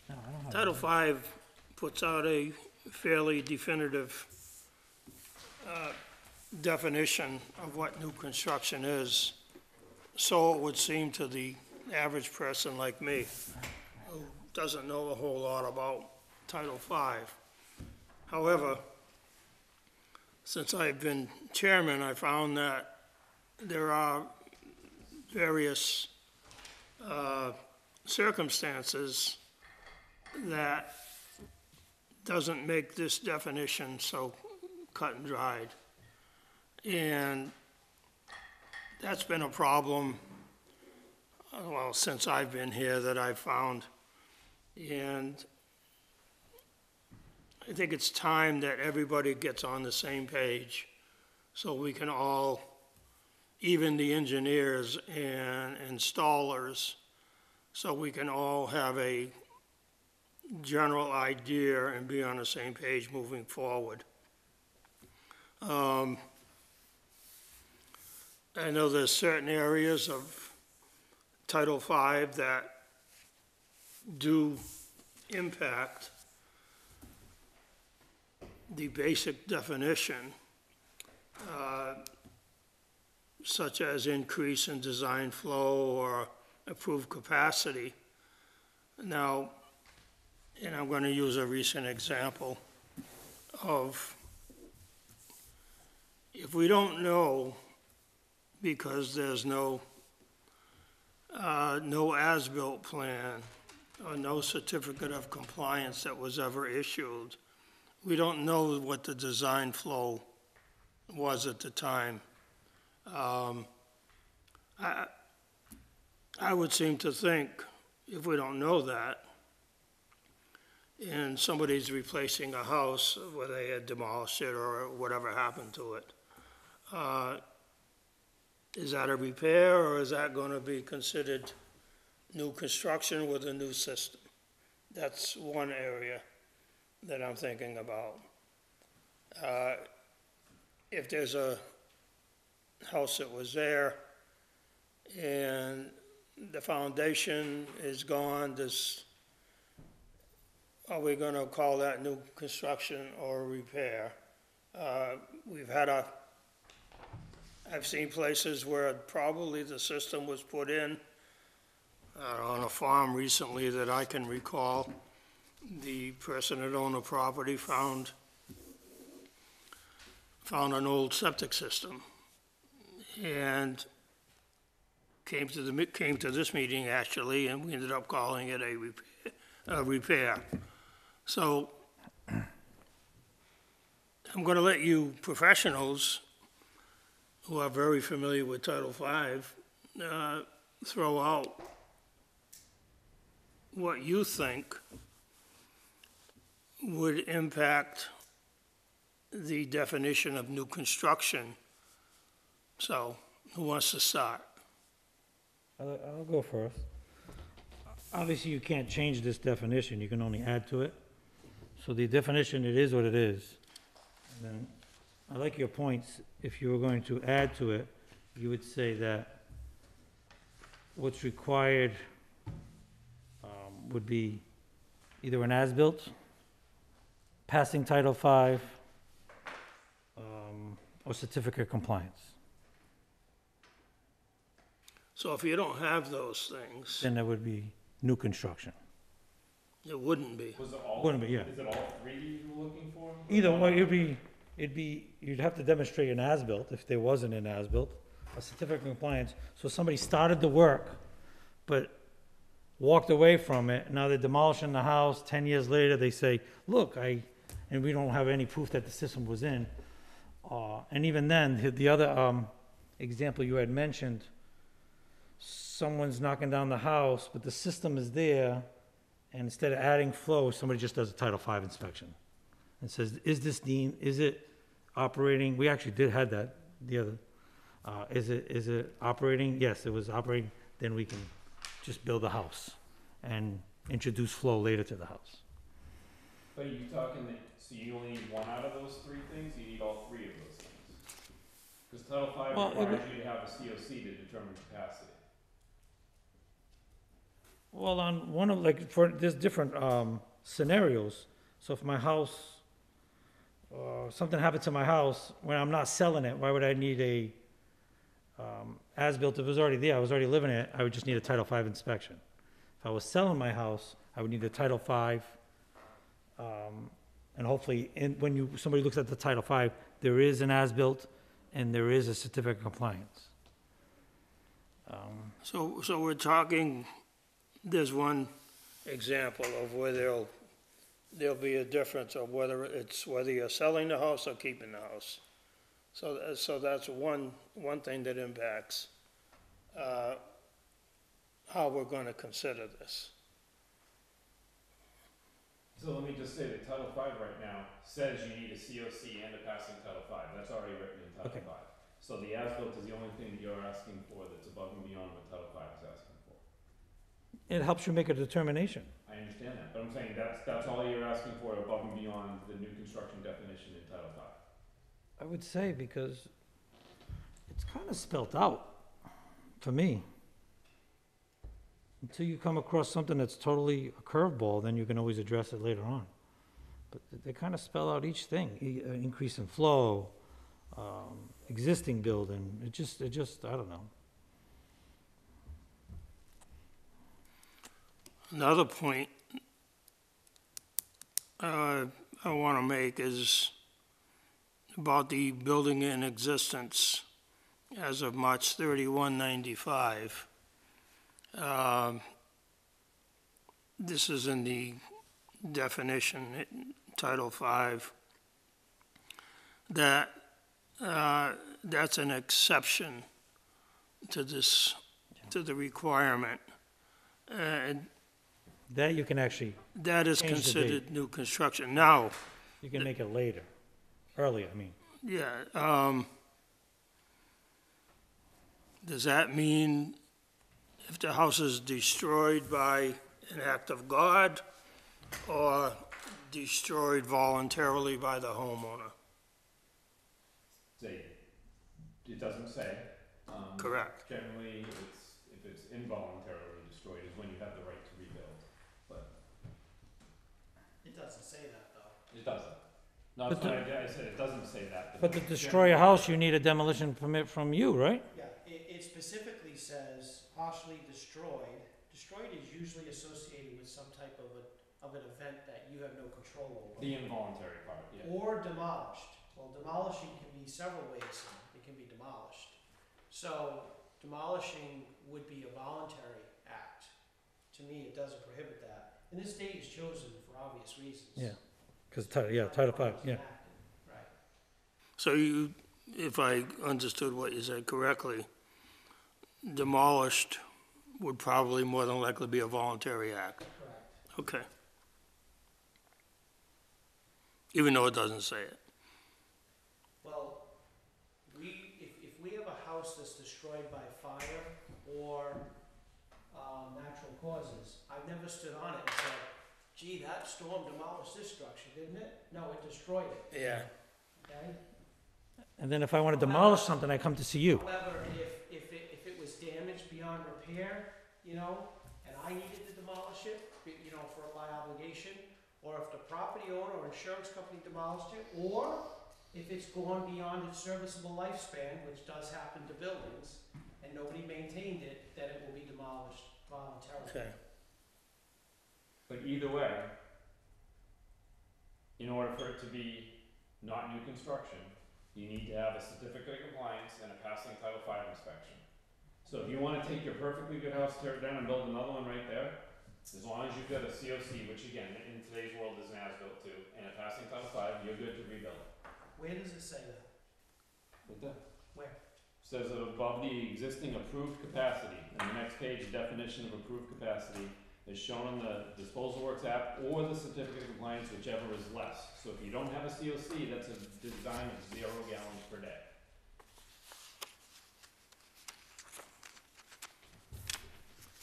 no. Title V puts out a fairly definitive uh, definition of what new construction is. So it would seem to the average person like me, who doesn't know a whole lot about Title V. However, since I've been chairman, I found that there are various uh, circumstances that doesn't make this definition so cut and dried. And that's been a problem, uh, well, since I've been here that I've found. And I think it's time that everybody gets on the same page so we can all, even the engineers and installers, so we can all have a general idea and be on the same page moving forward. Um, I know there's certain areas of Title V that do impact the basic definition. Uh, such as increase in design flow or approved capacity. Now, and I'm gonna use a recent example of, if we don't know, because there's no, uh, no as-built plan, or no certificate of compliance that was ever issued, we don't know what the design flow was at the time. Um, I, I would seem to think, if we don't know that, and somebody's replacing a house, where they had demolished it or whatever happened to it, uh, is that a repair, or is that gonna be considered new construction with a new system? That's one area that I'm thinking about. Uh, If there's a house that was there, and the foundation is gone, this, are we gonna call that new construction or repair? Uh, We've had a, I've seen places where probably the system was put in, uh, on a farm recently that I can recall. The person that owned the property found, found an old septic system. And came to the, came to this meeting actually, and we ended up calling it a repair, a repair. So I'm gonna let you professionals who are very familiar with Title V, uh, throw out what you think would impact the definition of new construction. So, who wants to start? I'll, I'll go first. Obviously, you can't change this definition, you can only add to it. So the definition, it is what it is. And then, I like your points, if you were going to add to it, you would say that what's required, um, would be either an as-built, passing Title V, um, or certificate of compliance. So if you don't have those things, Then that would be new construction. it wouldn't be. Was it all? Wouldn't be, yeah. Is it all three you were looking for? Either way, it'd be, it'd be, you'd have to demonstrate an as-built, if there wasn't an as-built, a certificate of compliance. So somebody started the work, but walked away from it, now they're demolishing the house, ten years later, they say, look, I, and we don't have any proof that the system was in. Uh, and even then, the- the other, um, example you had mentioned, someone's knocking down the house, but the system is there, and instead of adding flow, somebody just does a Title V inspection and says, is this deemed, is it operating, we actually did had that the other, uh, is it, is it operating? Yes, it was operating, then we can just build a house and introduce flow later to the house. But are you talking that, so you only need one out of those three things, you need all three of those things? Cause Title V Well, it requires you to have a COC to determine capacity. Well, on one of, like, for, there's different, um, scenarios. So if my house, uh, something happened to my house, when I'm not selling it, why would I need a, um, as-built? If it was already there, I was already living in it, I would just need a Title V inspection. If I was selling my house, I would need a Title V, um, and hopefully, in, when you, somebody looks at the Title V, there is an as-built and there is a certificate of compliance. Um, So, so we're talking, there's one example of where there'll, there'll be a difference of whether it's, whether you're selling the house or keeping the house. So, so that's one, one thing that impacts, uh, how we're gonna consider this. So let me just say that Title V right now says you need a COC and a passing Title V, that's already written in Title Okay. V. So the as-built is the only thing that you're asking for that's above and beyond what Title V is asking for. It helps you make a determination. I understand that, but I'm saying that's, that's all you're asking for above and beyond the new construction definition in Title V. I would say because it's kind of spelt out for me. Until you come across something that's totally a curveball, then you can always address it later on. But they kind of spell out each thing, e- uh, increase in flow, um, existing building, it just, it just, I don't know. Another point uh, I want to make is about the building in existence as of March 31, 95. Um, This is in the definition, Title V, that, uh, that's an exception to this, to the requirement. And That you can actually, that is Change the date. considered new construction. Now, you can make it later, earlier, I mean. yeah, um, does that mean if the house is destroyed by an act of God or destroyed voluntarily by the homeowner? Say, it doesn't say. Um, Correct. Generally, if it's, if it's involuntarily destroyed is when you have the right to rebuild, but It doesn't say that though. it doesn't. No, But that's what I, I said, it doesn't say that. But to destroy a house, you need a demolition permit from you, right? Yeah, it, it specifically says partially destroyed. Destroyed is usually associated with some type of a, of an event that you have no control over. The involuntary part, yeah. Or demolished. Well, demolishing can be several ways. It can be demolished. So demolishing would be a voluntary act. To me, it doesn't prohibit that. And this date is chosen for obvious reasons. Yeah. Cause Title, yeah, Title Five, yeah. Right. So you, if I understood what you said correctly, demolished would probably more than likely be a voluntary act. Correct. Okay. Even though it doesn't say it. Well, we, if, if we have a house that's destroyed by fire or, um, natural causes, I've never stood on it and said, gee, that storm demolished this structure, didn't it? No, it destroyed it, Yeah. okay? And then if I wanna demolish something, I come to see you. However, if, repair, you know, and I needed to demolish it, you know, for my obligation, or if the property owner or insurance company demolished it, or if it's gone beyond its serviceable lifespan, which does happen to buildings, and nobody maintained it, then it will be demolished voluntarily. Okay. But either way, in order for it to be not new construction, you need to have a certificate of compliance and a passing Title V inspection. So if you wanna take your perfectly good house, tear it down and build another one right there, as long as you've got a COC, which again, in today's world is an as-built too, and a passing Title Five, you're good to rebuild. Where does it say that? Right there. Where? Says that above the existing approved capacity, and the next page, definition of approved capacity, is shown on the disposal works app or the certificate of compliance, whichever is less. So if you don't have a COC, that's a design of zero gallons per day.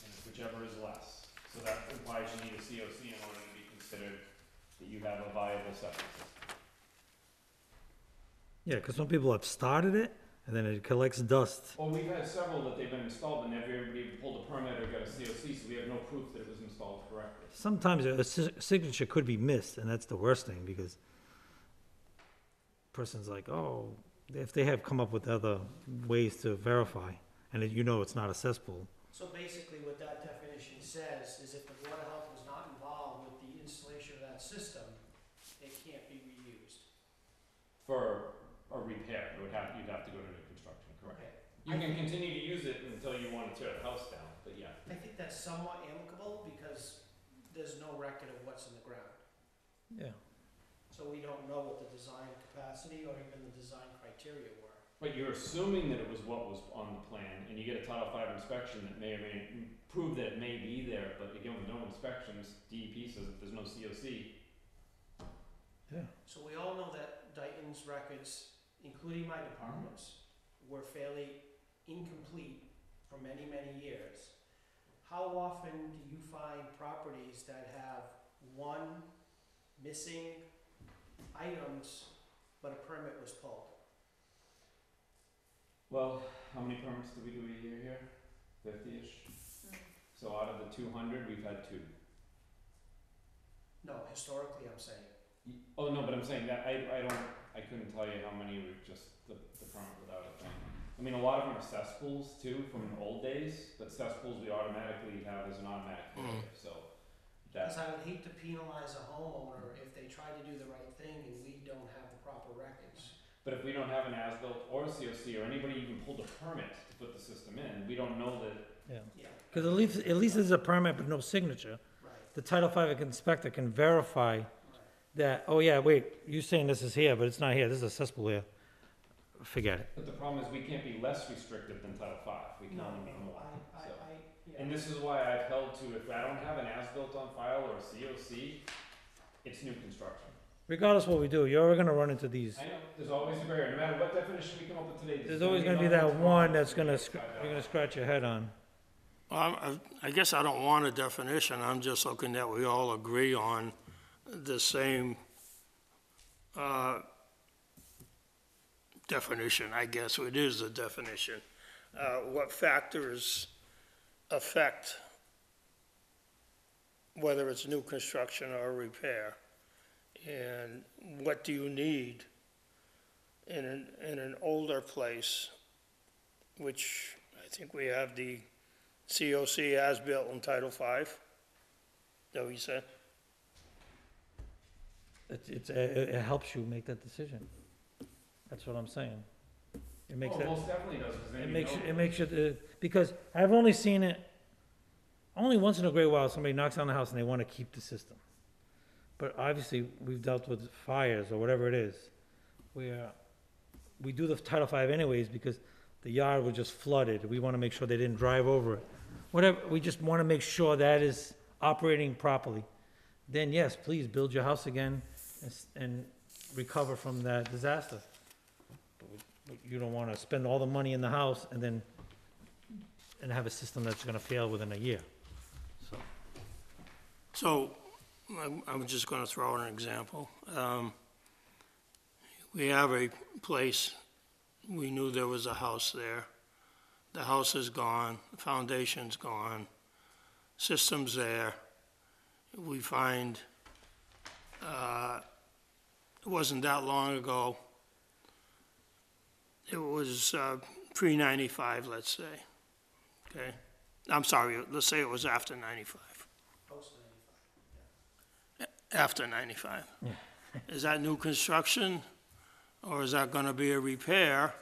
And it's whichever is less. So that implies you need a COC in order to be considered that you have a viable septic system. Yeah, cause some people have started it, and then it collects dust. Well, we've had several that they've been installed, but never everybody pulled a permit or got a COC, so we have no proof that it was installed correctly. Sometimes a si- signature could be missed, and that's the worst thing, because person's like, oh, if they have come up with other ways to verify, and it- you know it's not a cesspool, So basically what that definition says is if the Board of Health was not involved with the installation of that system, it can't be reused. For a repair, it would have, you'd have to go to new construction, correct? Okay. You can continue to use it until you wanna tear the house down, but yeah. I think that's somewhat amicable because there's no record of what's in the ground. yeah. So we don't know what the design capacity or even the design criteria were. But you're assuming that it was what was on the plan, and you get a Title V inspection that may or may prove that it may be there, but again, with no inspections, DEP says if there's no COC, Yeah. So we all know that Dighton's records, including my departments, mm-hmm. were fairly incomplete for many, many years. How often do you find properties that have one missing items, but a permit was pulled? Well, how many permits do we do a year here? Fifty-ish? Mm-hmm. So out of the two hundred, we've had two. No, historically, I'm saying. Y- Oh, no, but I'm saying that, I, I don't, I couldn't tell you how many were just the, the permit without a thing. I mean, a lot of them are cesspools too, from the old days, but cesspools we automatically have as an automatic hmm. failure, so. Cause I would hate to penalize a homeowner if they try to do the right thing and we don't have the proper records. but if we don't have an as-built or a COC, or anybody even pulled a permit to put the system in, we don't know that, Yeah, Yeah, because at least, at least there's a permit but no signature. right, The Title V inspector can verify right. That, oh yeah, wait, you're saying this is here, but it's not here, this is a cesspool here. Forget it. but the problem is we can't be less restrictive than Title Five. we can No, only be more, I, I, so. I, yeah. And this is why I've held to, if I don't have an as-built on file or a COC, it's new construction. Regardless what we do, you're gonna run into these. I know, there's always a barrier, no matter what definition we come up with today. There's always gonna be that one that's gonna, sc- you're gonna scratch your head on. Well, I'm- I I guess I don't want a definition, I'm just looking that we all agree on the same uh, definition, I guess it is a definition. Uh, What factors affect whether it's new construction or repair? And what do you need in an, in an older place, which I think we have the COC as built in Title? Is that you said? It's, it, it helps you make that decision. That's what I'm saying. It makes Oh, that, most definitely does, then it you makes, know. it makes it, uh, because I've only seen it, only once in a great while, somebody knocks on the house and they wanna keep the system. But obviously, we've dealt with fires or whatever it is, where we do the Title V anyways because the yard was just flooded. We wanna make sure they didn't drive over it. Whatever, we just wanna make sure that is operating properly. Then yes, please build your house again and, recover from that disaster. You don't wanna spend all the money in the house and then, and have a system that's gonna fail within a year, so. So, I'm, I'm just gonna throw out an example. Um, we have a place, we knew there was a house there. The house is gone, the foundation's gone, system's there. We find, uh, it wasn't that long ago. It was, uh, pre-ninety-five, let's say, okay? I'm sorry, let's say it was after ninety-five Post ninety-five. after 95. Yeah. Is that new construction, or is that gonna be a repair?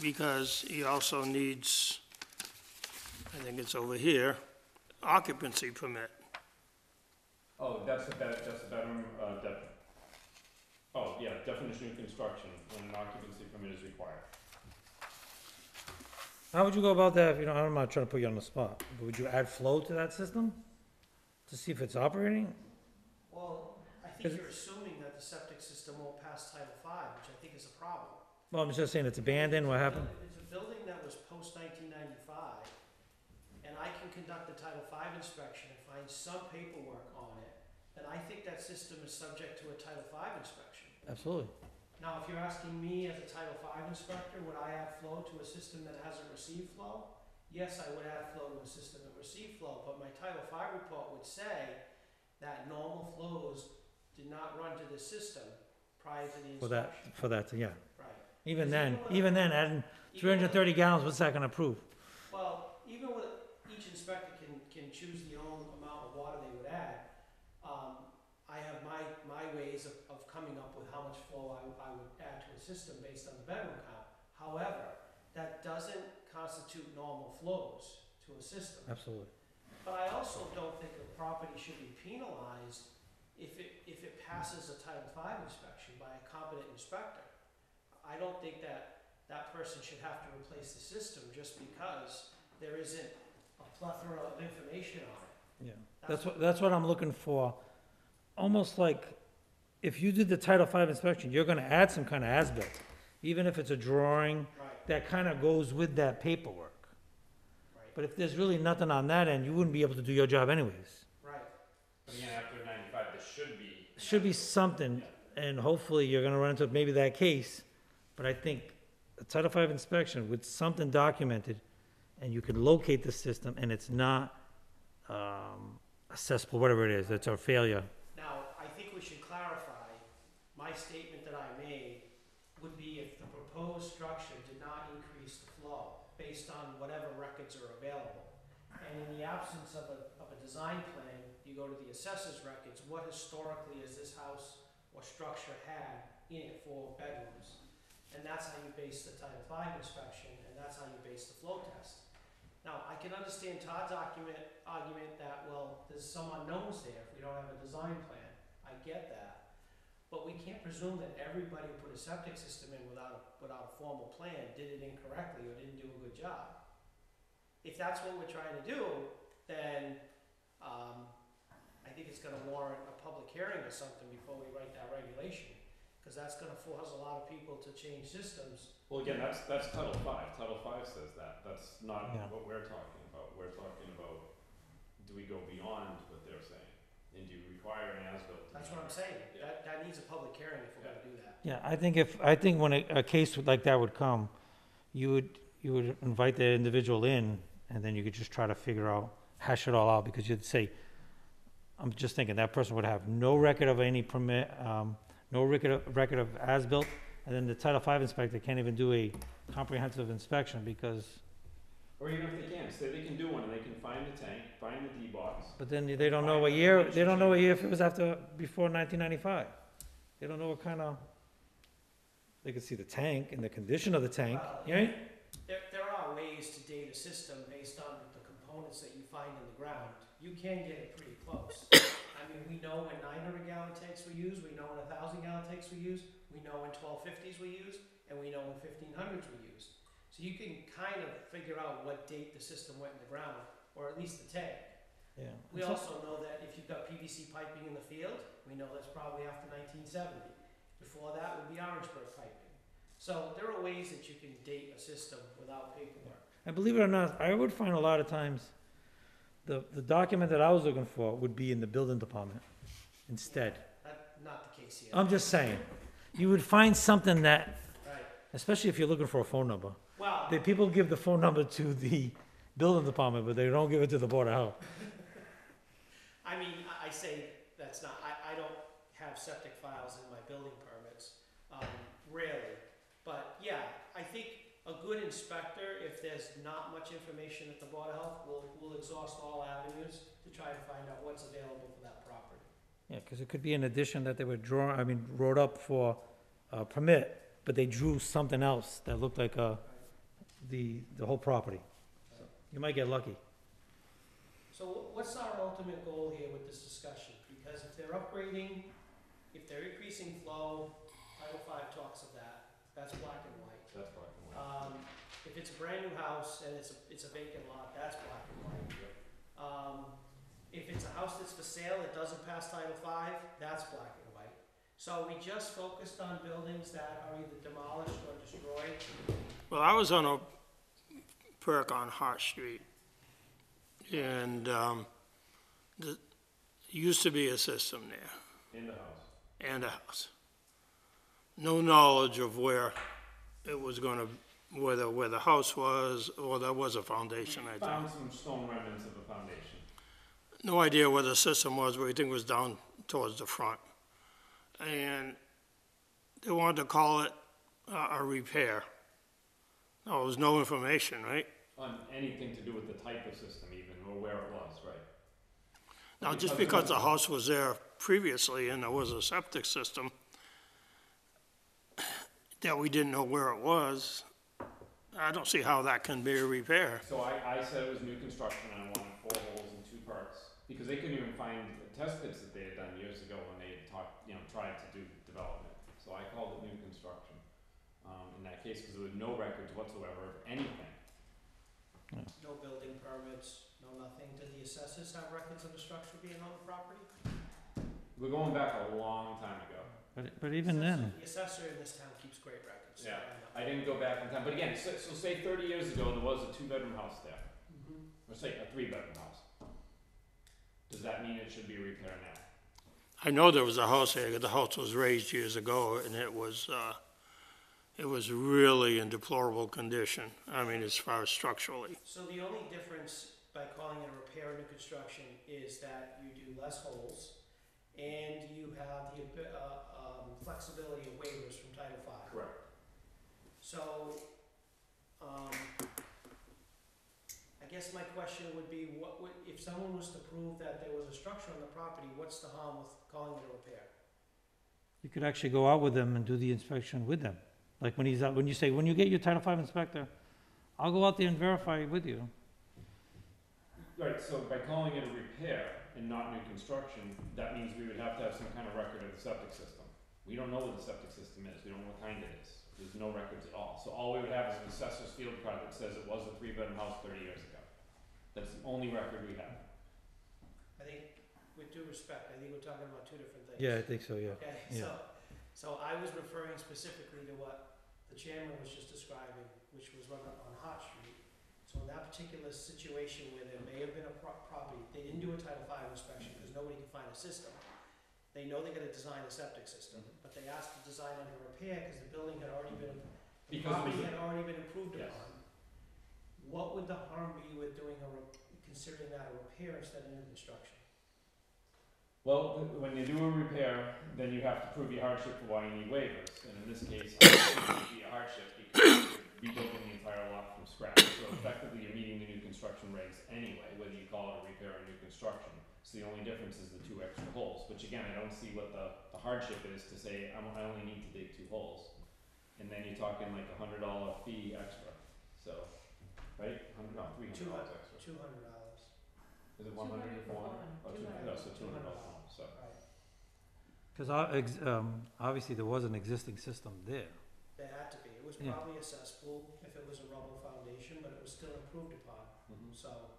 Because he also needs, I think it's over here, occupancy permit. Oh, that's the bet, that's the bedroom, uh, def, oh, yeah, definition of construction, when an occupancy permit is required. How would you go about that if, you know, I'm not trying to put you on the spot, but would you add flow to that system? To see if it's operating? Well, I think it- you're assuming that the septic system won't pass Title Five, which I think is a problem. Well, I'm just saying it's abandoned, what happened? It's a building that was post nineteen ninety-five, and I can conduct a Title V inspection and find some paperwork on it, then I think that system is subject to a Title V inspection. Absolutely. Now, if you're asking me as a Title V inspector, would I add flow to a system that hasn't received flow? Yes, I would add flow to a system that received flow, but my Title V report would say that normal flows did not run to the system prior to the inspection. For that, inspection. for that, yeah. Right. Even Because then, even even then, adding Even three hundred with- thirty gallons, what's that gonna prove? Well, even with, each inspector can, can choose the own amount of water they would add. Um, I have my, my ways of, of coming up with how much flow I, would- I would add to a system based on the bedroom count. However, that doesn't constitute normal flows to a system. Absolutely. But I also don't think a property should be penalized if it, if it passes a Title V inspection by a competent inspector. I don't think that that person should have to replace the system just because there isn't a plethora of information on it. Yeah, that's what, that's what I'm looking for. Almost like, if you did the Title V inspection, you're gonna add some kind of as-built. Even if it's a drawing, that kinda goes with that paperwork. But if there's really nothing on that end, you wouldn't be able to do your job anyways. right. But again, after ninety-five, there should be. Should be something, and hopefully you're gonna run into maybe that case, but I think a Title V inspection with something documented, and you can locate the system, and it's not, um, a whatever it is, that's our failure. Now, I think we should clarify, my statement that I made would be if the proposed structure did not increase the flow. based on whatever records are available. And in the absence of a, of a design plan, you go to the assessor's records, what historically has this house or structure had in it for bedrooms? And that's how you base the Title V inspection, and that's how you base the flow test. Now, I can understand Todd's argument, argument that, well, there's some unknowns there if we don't have a design plan. I get that. But we can't presume that everybody who put a septic system in without, a without a formal plan did it incorrectly or didn't do a good job. If that's what we're trying to do, then, um, I think it's gonna warrant a public hearing or something before we write that regulation. Cause that's gonna force a lot of people to change systems. Well, again, that's, that's Title Five, Title Five says that, that's not Yeah. what we're talking about, we're talking about, do we go beyond what they're saying? And do you require an as-built? to That's be what I'm saying. Yeah. That, that needs a public hearing if we're gonna do that. Yeah, I think if, I think when a, a case like that would come, you would, you would invite the individual in, and then you could just try to figure out, hash it all out, because you'd say, I'm just thinking, that person would have no record of any permit, um, no record of, record of as-built, and then the Title V inspector can't even do a comprehensive inspection, because, Or even if they can, say they can do one, and they can find the tank, find the D-box, but then they don't know what year, they don't know what year if it was after, before nineteen ninety-five. They don't know what kind of, they could see the tank and the condition of the tank, right? There, there are ways to date a system based on the components that you find in the ground. You can get it pretty close. *coughs* I mean, we know when nine hundred gallon tanks were used, we know when thousand gallon tanks were used, we know when twelve fifties we use, and we know when fifteen hundreds we use. So you can kind of figure out what date the system went in the ground, or at least the tank. Yeah. We also know that if you've got PVC piping in the field, we know that's probably after nineteen seventy. Before that would be Orangeburg piping. So there are ways that you can date a system without paperwork. And believe it or not, I would find a lot of times, the, the document that I was looking for would be in the building department instead. That's not the case here. I'm just saying, you would find something that, Right. especially if you're looking for a phone number. Well, The people give the phone number to the building department, but they don't give it to the board of health. I mean, I, I say that's not, I, I don't have septic files in my building permits, um, rarely. But yeah, I think a good inspector, if there's not much information at the Board of Health, will, will exhaust all avenues to try to find out what's available for that property. Yeah, because it could be an addition that they were drawn, I mean, wrote up for a permit, but they drew something else that looked like, uh, the, the whole property. So You might get lucky. So wh- what's our ultimate goal here with this discussion? Because if they're upgrading, if they're increasing flow, Title V talks of that, that's black and white. that's black and white. Um, if it's a brand new house and it's a, it's a vacant lot, that's black and white. Um, if it's a house that's for sale, it doesn't pass Title V, that's black and white. So we just focused on buildings that are either demolished or destroyed. Well, I was on a perk on Hart Street, and, um, the, used to be a system there, In the house. and a house. No knowledge of where it was gonna, whether, where the house was, or there was a foundation, I think. Found some stone remnants of a foundation. No idea where the system was, but we think it was down towards the front. And they wanted to call it a, a repair. No, there was no information, right? On anything to do with the type of system even, or where it was, right? Now, just because the house was there previously and there was a septic system that we didn't know where it was, I don't see how that can be a repair. So I, I said it was new construction, and I wanted four holes and two perks, because they couldn't even find the test pits that they had done years ago when they had talked, you know, tried to do development. So I called it new construction, um, in that case, because there were no records whatsoever of anything. No building permits, no nothing. Did the assessors have records of the structure being on the property? We're going back a long time ago. But, but even then, The assessor in this town keeps great records. So Yeah. I didn't go back in time, but again, so, so say thirty years ago, there was a two-bedroom house there, Mhm. or say a three-bedroom house. Does that mean it should be repaired now? I know there was a house there, the house was raised years ago and it was, uh, it was really in deplorable condition. I mean, as far as structurally. So the only difference by calling it a repair and new construction is that you do less holes and you have the, abi- uh, um, flexibility of waivers from Title V. Correct. So, um, guess my question would be, what would, if someone was to prove that there was a structure on the property, what's the harm with calling it a repair? You could actually go out with them and do the inspection with them. Like when he's out, when you say, when you get your Title V inspector, I'll go out there and verify with you. Right, so by calling it a repair and not new construction, that means we would have to have some kind of record of the septic system. We don't know what the septic system is, we don't know what kind it is, there's no records at all, so all we would have is an assessor's field card that says it was a three-bedroom house thirty years ago. That's the only record we have. I think, with due respect, I think we're talking about two different things. Yeah, I think so, yeah. Okay, Yeah. so, so I was referring specifically to what the chairman was just describing, which was run up on Hot Street. So in that particular situation where there may have been a pro- property, they didn't do a Title V inspection because nobody could find a system. They know they gotta design a septic system, Mhm. but they asked to design under repair because the building had already been, the Because it property was had already been improved Yes. upon. What would the harm be with doing a, re- considering that a repair instead of new construction? Well, th- when you do a repair, then you have to prove your hardship for why you need waivers, and in this case, I don't think it would be a hardship because you're rebuilding the entire lot from scratch, so effectively you're meeting the new construction regs anyway, whether you call it a repair or new construction. So the only difference is the two extra holes, which again, I don't see what the, the hardship is to say, I'm, I only need to dig two holes. And then you're talking like a hundred dollar fee extra, so, right, hundred, no, three hundred dollars extra. Two hundred dollars, Is it one hundred or four for hundred? one, Oh, two, 200. no, so two hundred dollars, so. right? Cause I, ex- um, obviously there was an existing system there. There had to be, it was Yeah. probably a cesspool if it was a rubble foundation, but it was still improved upon, Mhm. so.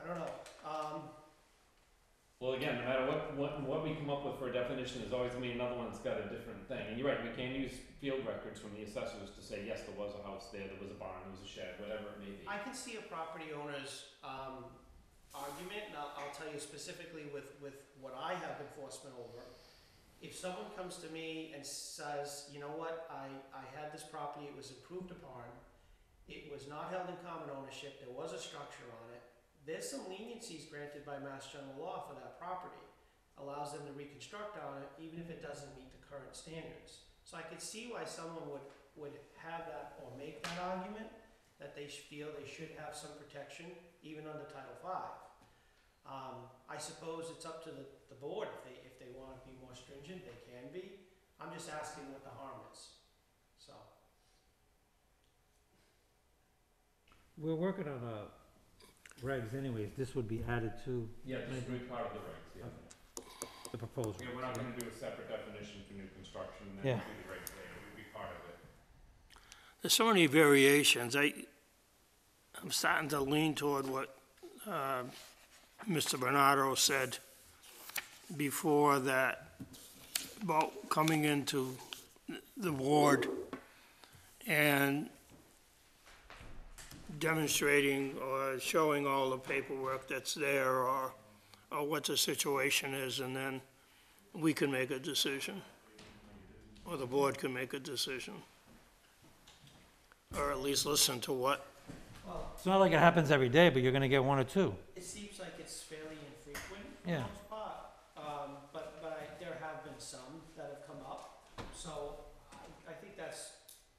I don't know, um, Well, again, no matter what, what, what we come up with for a definition, there's always gonna be another one that's got a different thing. And you're right, we can use field records from the assessors to say, yes, there was a house there, there was a barn, there was a shed, whatever it may be. I can see a property owner's, um, argument, and I'll, I'll tell you specifically with, with what I have enforcement over. If someone comes to me and says, you know what, I, I had this property, it was improved upon, it was not held in common ownership, there was a structure on it, there's some leniencies granted by Mass General Law for that property. Allows them to reconstruct on it, even if it doesn't meet the current standards. So I could see why someone would, would have that or make that argument, that they feel they should have some protection, even under Title V. Um, I suppose it's up to the, the board, if they, if they wanna be more stringent, they can be. I'm just asking what the harm is, so. We're working on, uh, regs anyways, this would be added to Yeah, this would be part of the regs, yeah. the proposal. Yeah, we're not gonna do a separate definition for new construction, and Yeah. then do the regs later, it would be part of it. There's so many variations. I, I'm starting to lean toward what uh, Mr. Bernardo said before that, about coming into the ward and demonstrating or showing all the paperwork that's there or, or what the situation is, and then we can make a decision. Or the board can make a decision or at least listen to what, Well, It's not like it happens every day, but you're gonna get one or two. it seems like it's fairly infrequent for the Yeah. most part. Um, but, but I, there have been some that have come up, so I, I think that's,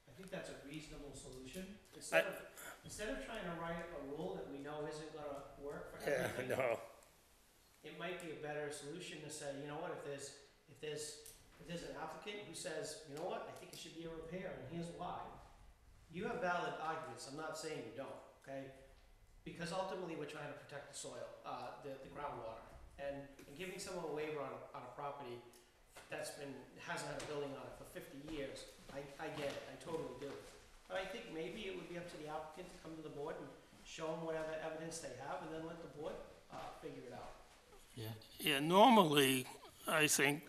I think that's a reasonable solution. Instead of, instead of trying to write a rule that we know isn't gonna work for everything. no. it might be a better solution to say, you know what, if there's, if there's, if there's an applicant who says, you know what, I think it should be a repair, and here's why. You have valid arguments, I'm not saying you don't, okay? Because ultimately, we're trying to protect the soil, uh, the, the groundwater. And, and giving someone a waiver on, a- on a property that's been, hasn't had a building on it for fifty years, I, I get it, I totally do. I think maybe it would be up to the applicant to come to the board and show them whatever evidence they have, and then let the board, uh, figure it out. Yeah, Yeah, normally, I think,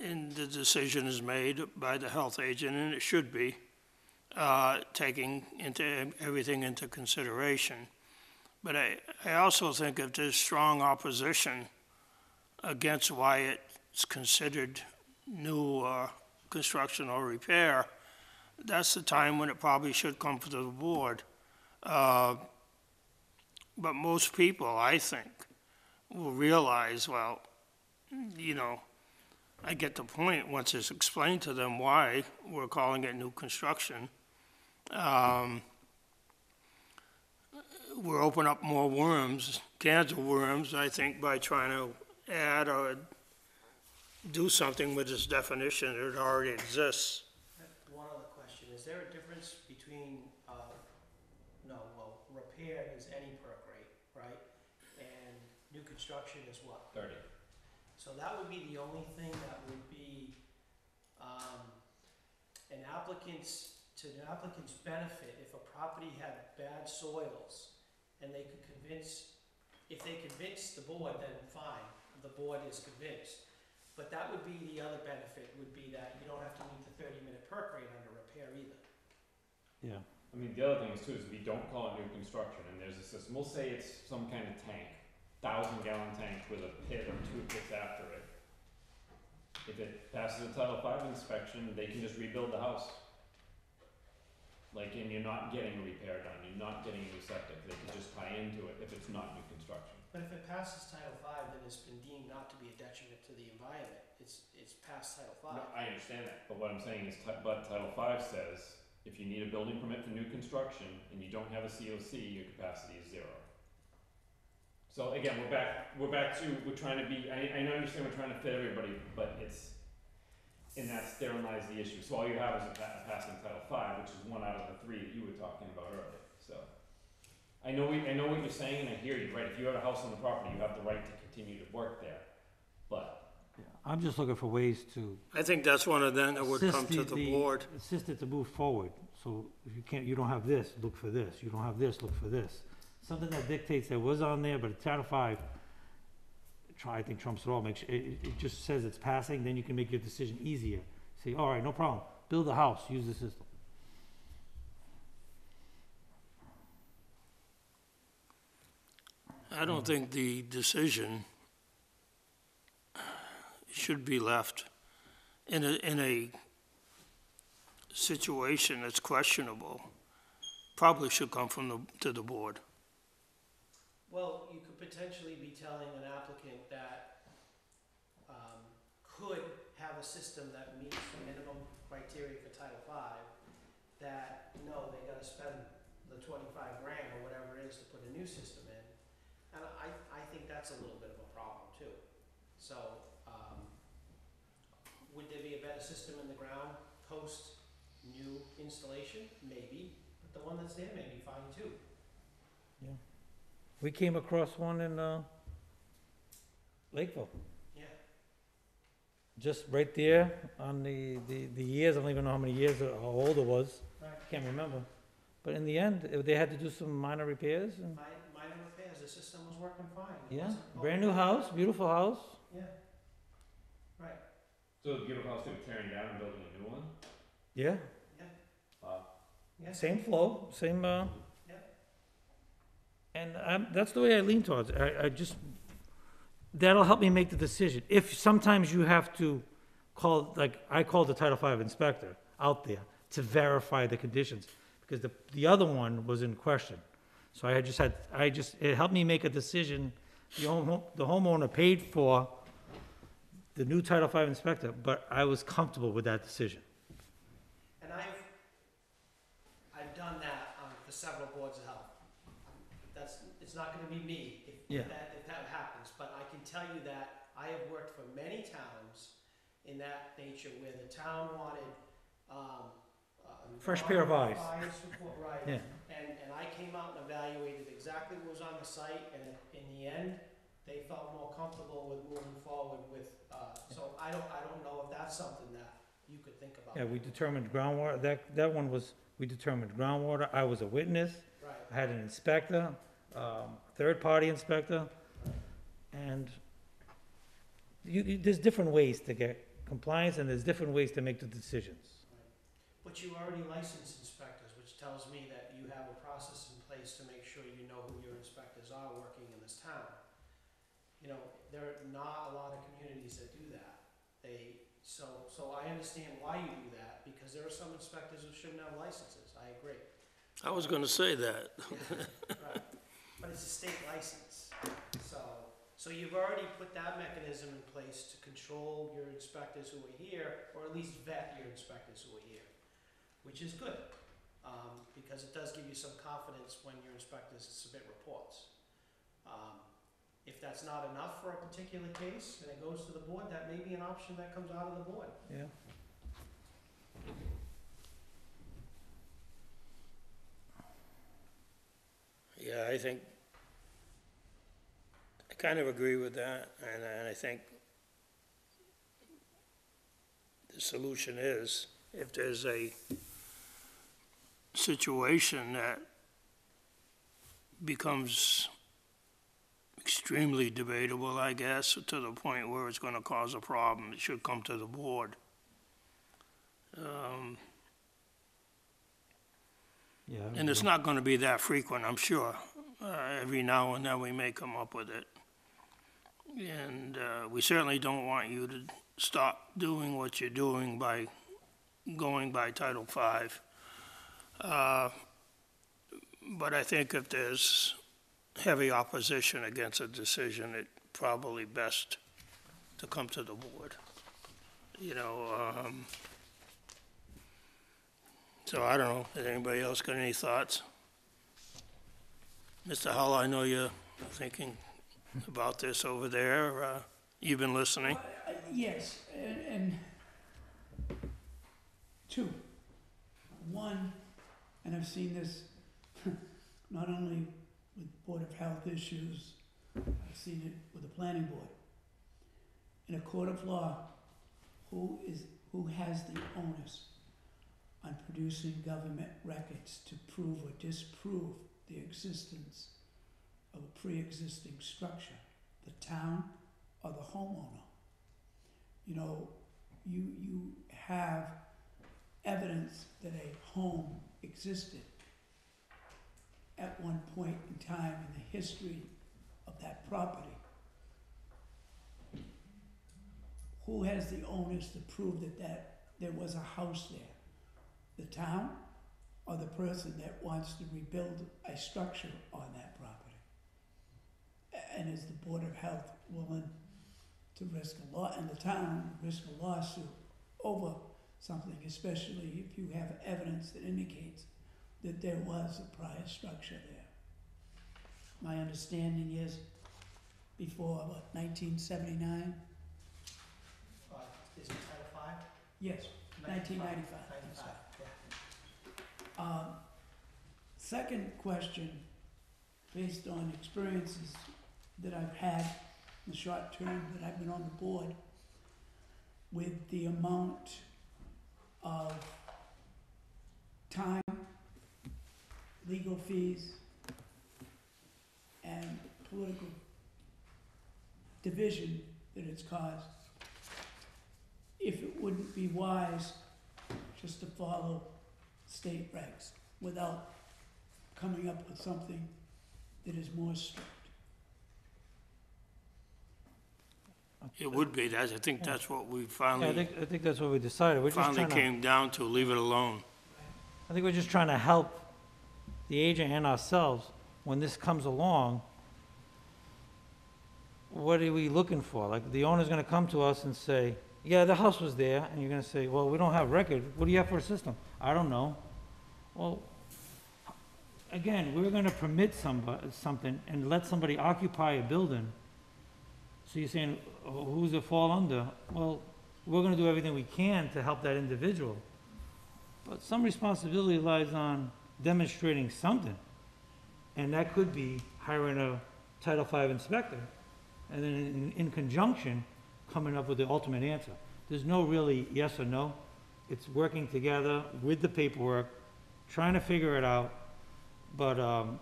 and the decision is made by the health agent, and it should be, uh, taking into, everything into consideration. But I, I also think if there's strong opposition against why it's considered new, uh, construction or repair, that's the time when it probably should come to the board. Uh, But most people, I think, will realize, well, you know, I get the point once it's explained to them why we're calling it new construction. Um, we're opening up more worms, cans of worms, I think, by trying to add or do something with this definition that already exists. One other question, is there a difference between, uh, no, well, repair is any perc rate, right? And new construction is what? Thirty. So that would be the only thing that would be, um, an applicant's, to an applicant's benefit, if a property had bad soils, and they could convince, if they convince the board, then fine, the board is convinced. But that would be the other benefit, would be that you don't have to meet the thirty-minute perc rate under repair either. Yeah. I mean, the other thing is too, is we don't call it new construction, and there's a system, we'll say it's some kind of tank, thousand gallon tank with a pit or two pits after it. If it passes a Title V inspection, they can just rebuild the house. Like, and you're not getting a repair done, you're not getting a new septic, they can just tie into it if it's not new construction. But if it passes Title V, then it's been deemed not to be a detriment to the environment, it's, it's past Title V. No, I understand that, but what I'm saying is, ti- but Title V says, if you need a building permit for new construction and you don't have a COC, your capacity is zero. So again, we're back, we're back to, we're trying to be, I, I understand we're trying to fit everybody, but it's, and that sterilizes the issue, so all you have is a pa- a passing Title V, which is one out of the three that you were talking about earlier, so. I know, we- I know what you're saying, and I hear you, right, if you have a house on the property, you have the right to continue to work there, but Yeah, I'm just looking for ways to I think that's one of them that would come assist to the board. Assist it to move forward, so if you can't, you don't have this, look for this, you don't have this, look for this. Something that dictates that was on there, but it's Title Five, try, I think trumps it all, make sure, it, it- it just says it's passing, then you can make your decision easier. Say, all right, no problem, build a house, use the system. I don't think the decision should be left in a, in a situation that's questionable. Probably should come from the, to the board. Well, you could potentially be telling an applicant that, um, could have a system that meets the minimum criteria for Title V, that, no, they gotta spend the twenty-five grand or whatever it is to put a new system in. And I, I think that's a little bit of a problem too. So, um, would there be a better system in the ground post new installation? Maybe, but the one that's there may be fine too. Yeah. We came across one in, uh, Lakeville. Just right there on the, the, the years, I don't even know how many years, or how old it was, Right. can't remember. But in the end, uh, they had to do some minor repairs and, Mi- Minor repairs, the system was working fine. It yeah, wasn't- brand new house, beautiful house. Yeah. Right, So give a house to tearing down and building a new one? Yeah, Wow. yeah. same flow, same, uh. Yeah. And um, that's the way I lean towards. it. I, I just, that'll help me make the decision. If sometimes you have to call, like, I called the Title V inspector out there to verify the conditions, because the, the other one was in question. So I just had, I just, it helped me make a decision. The home, the homeowner paid for the new Title V inspector, but I was comfortable with that decision. And I've, I've done that on, for several boards of health. That's, it's not gonna be me if, Yeah. that, if that happens, but I can tell you that I have worked for many towns in that nature where the town wanted, um, a Fresh pair of eyes. report, right, Yeah. And, and I came out and evaluated exactly what was on the site, and in the end, they felt more comfortable with moving forward with, uh, so I don't, I don't know if that's something that you could think about. Yeah, we determined groundwater, that, that one was, we determined groundwater. I was a witness. Right, I had an inspector, um, third-party inspector, and you, you, there's different ways to get compliance, and there's different ways to make the decisions. but you already licensed inspectors, which tells me that you have a process in place to make sure you know who your inspectors are working in this town. You know, there are not a lot of communities that do that. They, so, so I understand why you do that, because there are some inspectors who shouldn't have licenses, I agree. I was gonna say that. Right, but it's a state license, so, so you've already put that mechanism in place to control your inspectors who are here, or at least vet your inspectors who are here, which is good. Um, because because it does give you some confidence when your inspectors submit reports. Um, If that's not enough for a particular case and it goes to the board, that may be an option that comes out of the board. Yeah. Yeah, I think, I kind of agree with that, and, and I think the solution is, if there's a situation that becomes extremely debatable, I guess, to the point where it's gonna cause a problem, it should come to the board. Um, Yeah. and it's not gonna be that frequent, I'm sure. Uh, every now and then we may come up with it. And, uh, we certainly don't want you to stop doing what you're doing by going by Title V. Uh, but I think if there's heavy opposition against a decision, it probably best to come to the board. You know, um, so I don't know, has anybody else got any thoughts? Mr. Hull, I know you're thinking about this over there, uh, you've been listening? Uh, Yes, and, and two. One, and I've seen this *laughs* not only with Board of Health issues, I've seen it with the planning board. In a court of law, who is, who has the onus on producing government records to prove or disprove the existence of a pre-existing structure? The town or the homeowner? you know, you, you have evidence that a home existed at one point in time in the history of that property. Who has the onus to prove that, that there was a house there? The town or the person that wants to rebuild a structure on that property? And is the Board of Health willing to risk a law, and the town risk a lawsuit over something, especially if you have evidence that indicates that there was a prior structure there. My understanding is before, what, nineteen seventy-nine? Uh, Is it Title Five? Yes, nineteen ninety-five. Ninety-five, yeah. Um, second question, based on experiences that I've had in the short term that I've been on the board, with the amount of time, legal fees, and political division that it's caused, if it wouldn't be wise just to follow state regs without coming up with something that is more strict. It would be, that, I think that's what we Yeah, I finally, think, I think that's what we decided. We're just finally trying to, came down to, leave it alone. I think we're just trying to help the agent and ourselves when this comes along. What are we looking for? Like, the owner's gonna come to us and say, yeah, the house was there, and you're gonna say, well, we don't have record. What do you have for a system? I don't know. Well, again, we're gonna permit somebody, something and let somebody occupy a building. So you're saying, "Oh, who's it fall under? Well, we're gonna do everything we can to help that individual. But some responsibility lies on demonstrating something. And that could be hiring a Title V inspector, and then in, in conjunction, coming up with the ultimate answer. There's no really yes or no. It's working together with the paperwork, trying to figure it out, but, um,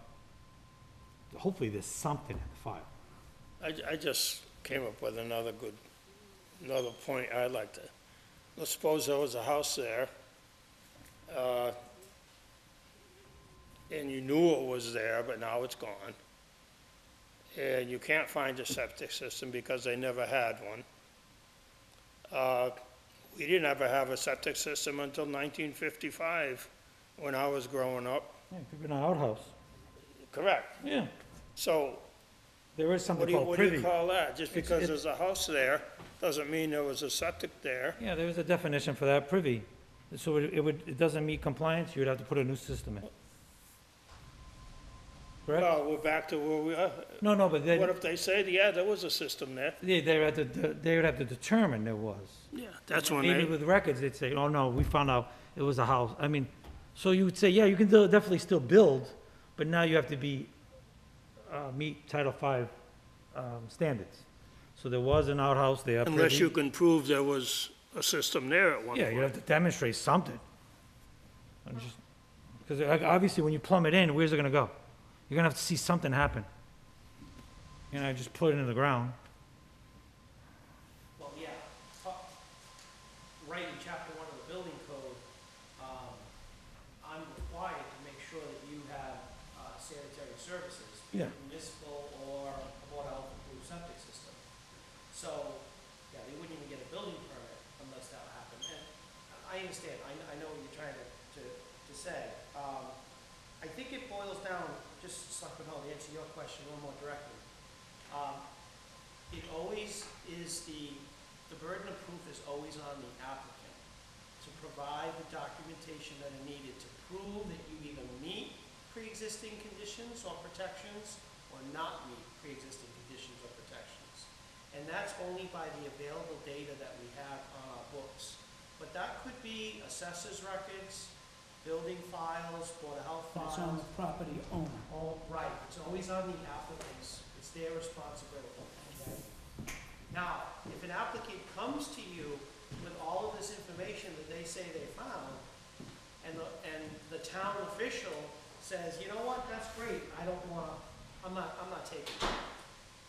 hopefully there's something in the file. I, I just came up with another good, another point I'd like to, let's suppose there was a house there, uh, and you knew it was there, but now it's gone. And you can't find a septic system because they never had one. Uh, we didn't ever have a septic system until nineteen fifty-five, when I was growing up. Yeah, it could be an outhouse. Correct. Yeah, So there is What something do you, called what do you privy. call that? Just It's- because it- there's a house there, doesn't mean there was a septic there. Yeah, there is a definition for that, privy. So it, it would, it doesn't meet compliance, you would have to put a new system in. correct? Well, we're back to where we are. No, no, but What then, if they said, yeah, there was a system there? they, they would have to, they would have to determine there was. Yeah, that's when Maybe they, with records, they'd say, oh, no, we found out it was a house. I mean, so you would say, yeah, you can definitely still build, but now you have to be, uh, meet Title V, um, standards. So there was an outhouse there. unless you can prove there was a system there at one Yeah, you have point. to demonstrate something. Because obviously, when you plumb it in, where's it gonna go? You're gonna have to see something happen. You know, just put it in the ground. Well, yeah, uh, right in chapter one of the building code, um, I'm required to make sure that you have uh, sanitary services. be it Yeah. Municipal or a Board Health approved septic system. So, yeah, they wouldn't even get a building permit unless that happened. And I understand, I, I know what you're trying to, to, to say. Um, I think it boils down, just Selectman Hull, to answer your question a little more directly. Um, it always is the, the burden of proof is always on the applicant to provide the documentation that are needed to prove that you either meet pre-existing conditions or protections or not meet pre-existing conditions or protections. And that's only by the available data that we have on our books. But that could be assessors records, building files, Board of Health But files. it's on the property owner. All right, it's always on the applicants, it's their responsibility, okay? Now, if an applicant comes to you with all of this information that they say they found, and the, and the town official says, you know what, that's great, I don't wanna, I'm not, I'm not taking it.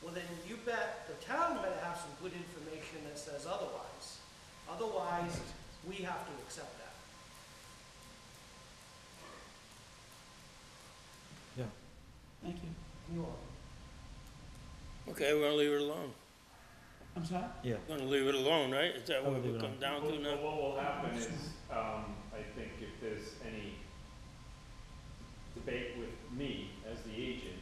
Well, then you bet, the town better have some good information that says otherwise. Otherwise, we have to accept that. Yeah. Thank you. You are. Okay, we're gonna leave it alone. I'm sorry? Yeah. We're Gonna leave it alone, right? Is that what we it come down to Well, now? What will happen is, um, I think if there's any debate with me as the agent,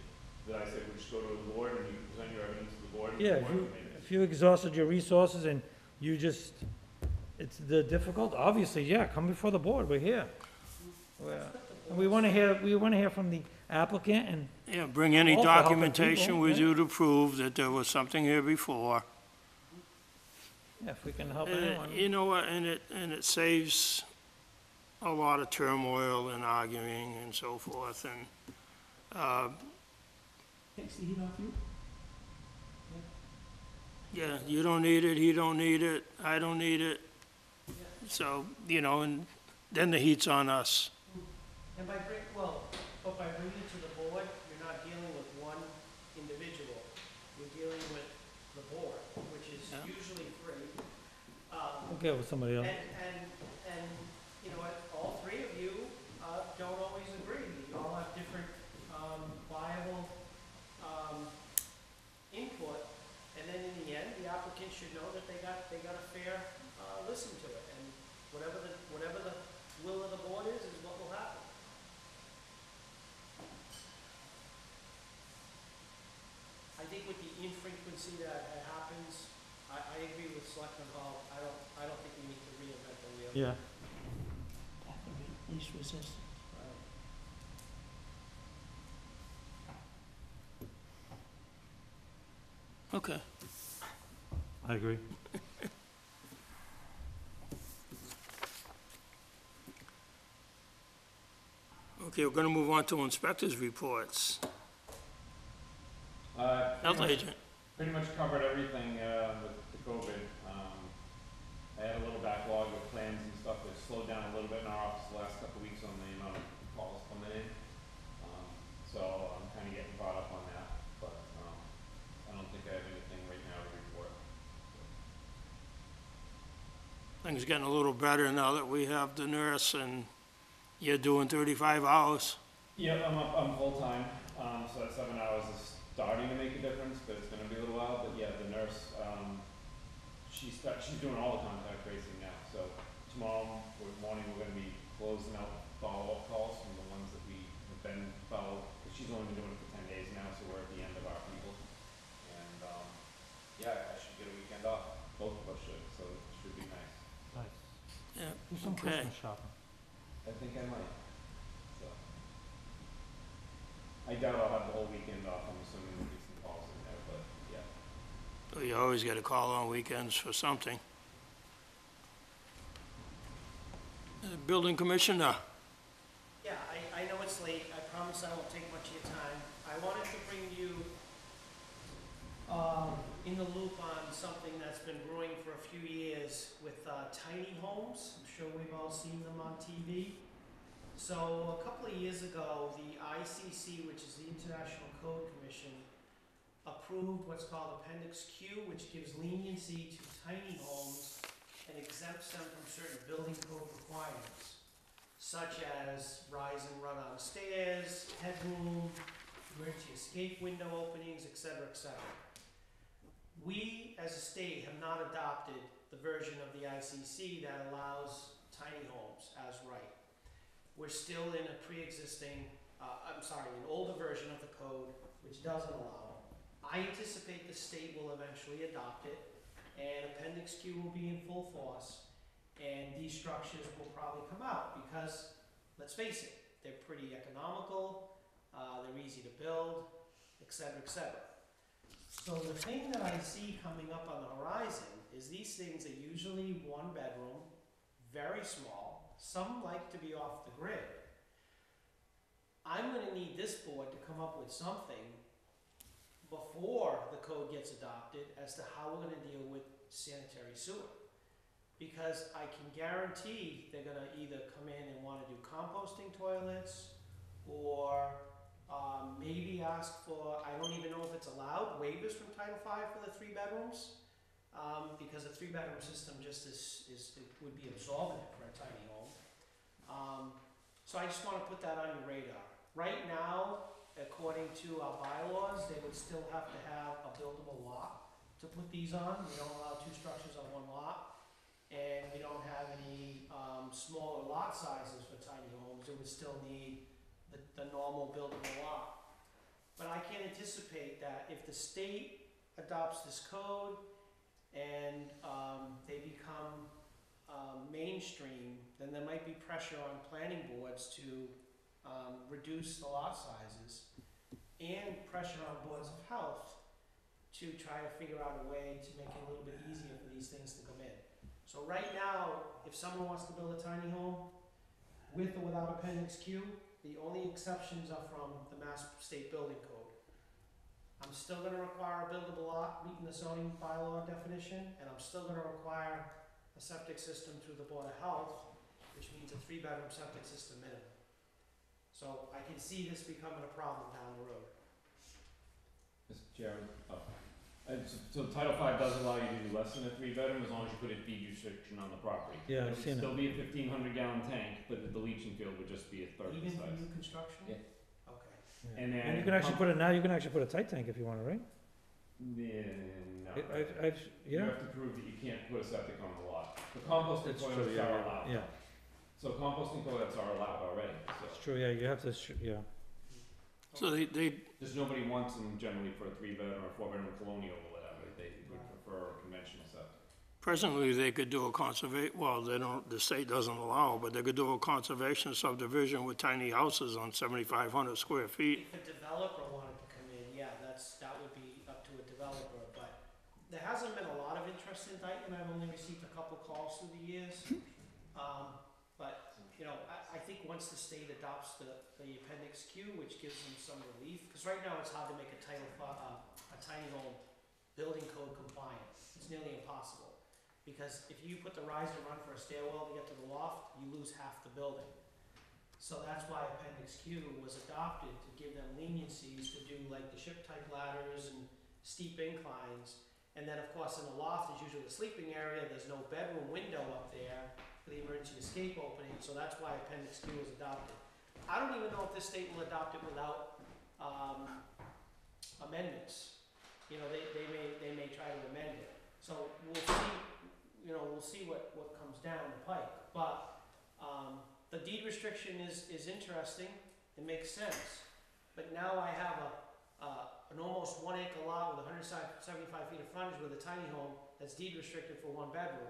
that I said, we should go to the board and you present your evidence to the board. and the Yeah, if board you, can make a if you exhausted your resources and you just, it's the difficult, obviously, yeah, come before the board, we're here. We're- And we wanna hear, we wanna hear from the applicant and, Yeah, bring any All for helping documentation people, with yeah. you to prove that there was something here before. yeah, if we can help And it- anyone. Uh, you know what, and it, and it saves a lot of turmoil and arguing and so forth, and, uh, Takes the heat off you? yeah, you don't need it, he don't need it, I don't need it. So, you know, and then the heat's on us. And by bring, well, but by bringing it to the board, you're not dealing with one individual, you're dealing with the board, which is Yeah. usually three. Um, Okay, with somebody else. and, and, you know what, all three of you, uh, don't always agree, you all have different, um, viable, um, input, and then in the end, the applicant should know that they got, they got a fair, uh, listen to it, and whatever the, whatever the will of the board is, is what will happen. I think with the infrequency that it happens, I, I agree with Selectman Hall, I don't, I don't think we need to reinvent the wheel. Yeah, Path of least resistance. Okay. I agree. Okay, we're gonna move on to inspectors' reports. Uh, Health pretty much- agent, Pretty much covered everything, uh, with the COVID. Um, I had a little backlog of plans and stuff that slowed down a little bit in our office the last couple of weeks on the amount of calls coming in. Um, so I'm kinda getting caught up on that, but, um, I don't think I have anything right now to report. Things getting a little better now that we have the nurse and you're doing thirty-five hours. Yeah, I'm up, I'm full-time, um, so that seven hours is starting to make a difference, but it's gonna be a little while, but yeah, the nurse, um, she's, she's doing all the contact tracing now, so tomorrow or morning, we're gonna be closing out follow-up calls from the ones that we have been followed, she's only been some Okay. Christmas shopping. I think I might. So. I doubt I'll have the whole weekend off. I'm assuming there'll be some calls in there, but yeah. You always get a call on weekends for something. Uh, Building commissioner, Yeah, I, I know it's late, I promise I won't take much of your time. I wanted to bring you um, in the loop on something that's been brewing for a few years with, uh, tiny homes. I'm sure we've all seen them on TV. So, a couple of years ago, the ICC, which is the International Code Commission, approved what's called Appendix Q, which gives leniency to tiny homes and exempts them from certain building code requirements such as rise and run on stairs, headroom, emergency escape window openings, et cetera, et cetera. We, as a state, have not adopted the version of the ICC that allows tiny homes as right. We're still in a pre-existing, uh, I'm sorry, an older version of the code which doesn't allow it. I anticipate the state will eventually adopt it, and Appendix Q will be in full force, and these structures will probably come out, because, let's face it, they're pretty economical, uh, they're easy to build, et cetera, et cetera. So the thing that I see coming up on the horizon is these things are usually one bedroom, very small, some like to be off the grid. I'm gonna need this board to come up with something before the code gets adopted as to how we're gonna deal with sanitary sewer. Because I can guarantee they're gonna either come in and wanna do composting toilets, or, um, maybe ask for, I don't even know if it's allowed, waivers from Title V for the three bedrooms. Um, because a three-bedroom system just is, is, it would be absorbent for a tiny home. Um, so I just wanna put that on your radar. Right now, according to our bylaws, they would still have to have a buildable lot to put these on. We don't allow two structures on one lot. And we don't have any, um, smaller lot sizes for tiny homes. It would still need the, the normal buildable lot. But I can anticipate that if the state adopts this code and, um, they become, um, mainstream, then there might be pressure on planning boards to, um, reduce the lot sizes and pressure on boards of health to try to figure out a way to make it a little bit easier for these things to come in. So right now, if someone wants to build a tiny home with or without appendix Q, the only exceptions are from the Mass State Building Code. I'm still gonna require a buildable lot meeting the zoning bylaw definition, and I'm still gonna require a septic system through the Board of Health, which means a three-bedroom septic system minimum. So I can see this becoming a problem down the road. Mr. Chairman, oh, uh, so, so Title V does allow you to do less than a three bedroom as long as you put a deed restriction on the property. Yeah, It I've would seen still it. be a fifteen hundred gallon tank, but the leaching field would just be a third the Even for size. new construction? Yeah. Okay. Yeah. And then. And you can actually put it, now you can actually put a tight tank if you want, to, right? Yeah, no. I- I've, I've, You yeah. have to prove that you can't put a septic on the lot. The composting It's true, toilets yeah, are yeah, allowed. Yeah, So composting toilets are allowed already, it's so. true, yeah, you have to, sh- yeah. So they, they, Just nobody wants them generally for a three bedroom or four bedroom colonial or whatever, they would prefer a conventional septic. presently, they could do a conserva, well, they don't, the state doesn't allow, but they could do a conservation subdivision with tiny houses on seventy-five hundred square feet. If a developer wanted to come in, yeah, that's, that would be up to a developer, but there hasn't been a lot of interest in Dighton, I've only received a couple calls through the years. *laughs* Um, but, you know, I, I think once the state adopts the, the appendix Q, which gives them some relief, cause right now it's hard to make a title, uh, a tiny home building code compliant, it's nearly impossible. Because if you put the rise and run for a stairwell to get to the loft, you lose half the building. So that's why Appendix Q was adopted, to give them leniencies to do like the ship-type ladders and steep inclines. And then, of course, in the loft is usually the sleeping area, there's no bedroom window up there for the emergency escape opening, so that's why Appendix Q was adopted. I don't even know if this state will adopt it without, um, amendments. You know, they, they may, they may try to amend it. So we'll see, you know, we'll see what, what comes down the pike. But, um, the deed restriction is, is interesting, it makes sense. But now I have a, uh, an almost one acre lot with hundred seventy-five feet of frontage with a tiny home that's deed restricted for one bedroom.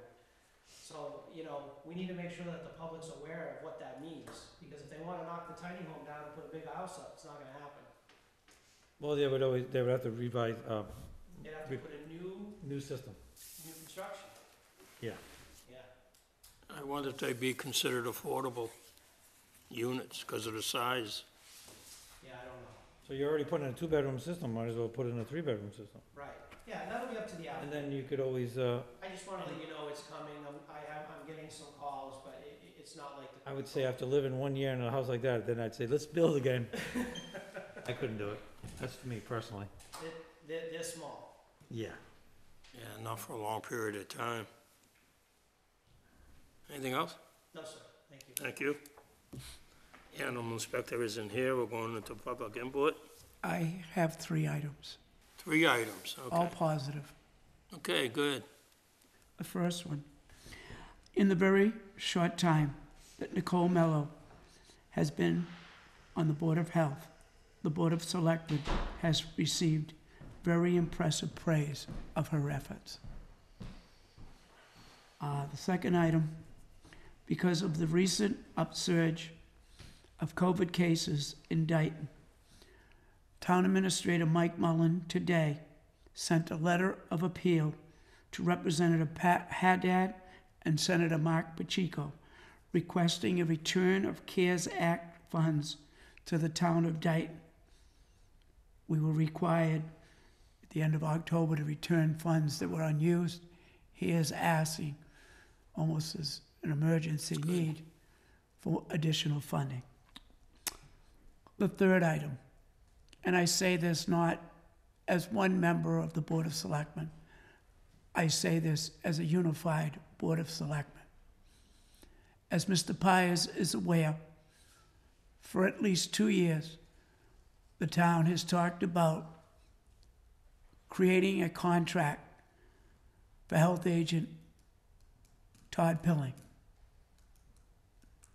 So, you know, we need to make sure that the public's aware of what that means, because if they wanna knock the tiny home down and put a big house up, it's not gonna happen. Well, they would always, they would have to revise, uh, You'd have to put a new, New system. new construction. Yeah. Yeah. I wonder if they'd be considered affordable units because of the size. Yeah, I don't know. So you're already putting in a two-bedroom system, might as well put in a three-bedroom system. Right. Yeah, and that'll be up to the And then you could always, uh, I just wanna let you know it's coming. I'm, I have, I'm getting some calls, but it, it- it's not like the. I would say after living one year in a house like that, then I'd say, let's build again. *laughs* I couldn't do it. That's for me personally. They're, they're, they're small. Yeah. Yeah, not for a long period of time. Anything else? No, sir. Thank you. Thank you. Animal inspector isn't here, we're going into public input. I have three items, Three items, all okay. positive. Okay, good. The first one, in the very short time that Nicole Mello has been on the Board of Health, the Board of Selectmen has received very impressive praise of her efforts. Uh, the second item, because of the recent upsurge of COVID cases in Dighton, Town Administrator Mike Mullen today sent a letter of appeal to Representative Pat Haddad and Senator Marc Pacheco, requesting a return of CARES Act funds to the town of Dighton. We were required at the end of October to return funds that were unused. He is asking, almost as an emergency need, for additional funding. The third item, and I say this not as one member of the Board of Selectmen, I say this as a unified Board of Selectmen. As Mr. Pires is aware, for at least two years, the town has talked about creating a contract for health agent Todd Pilling.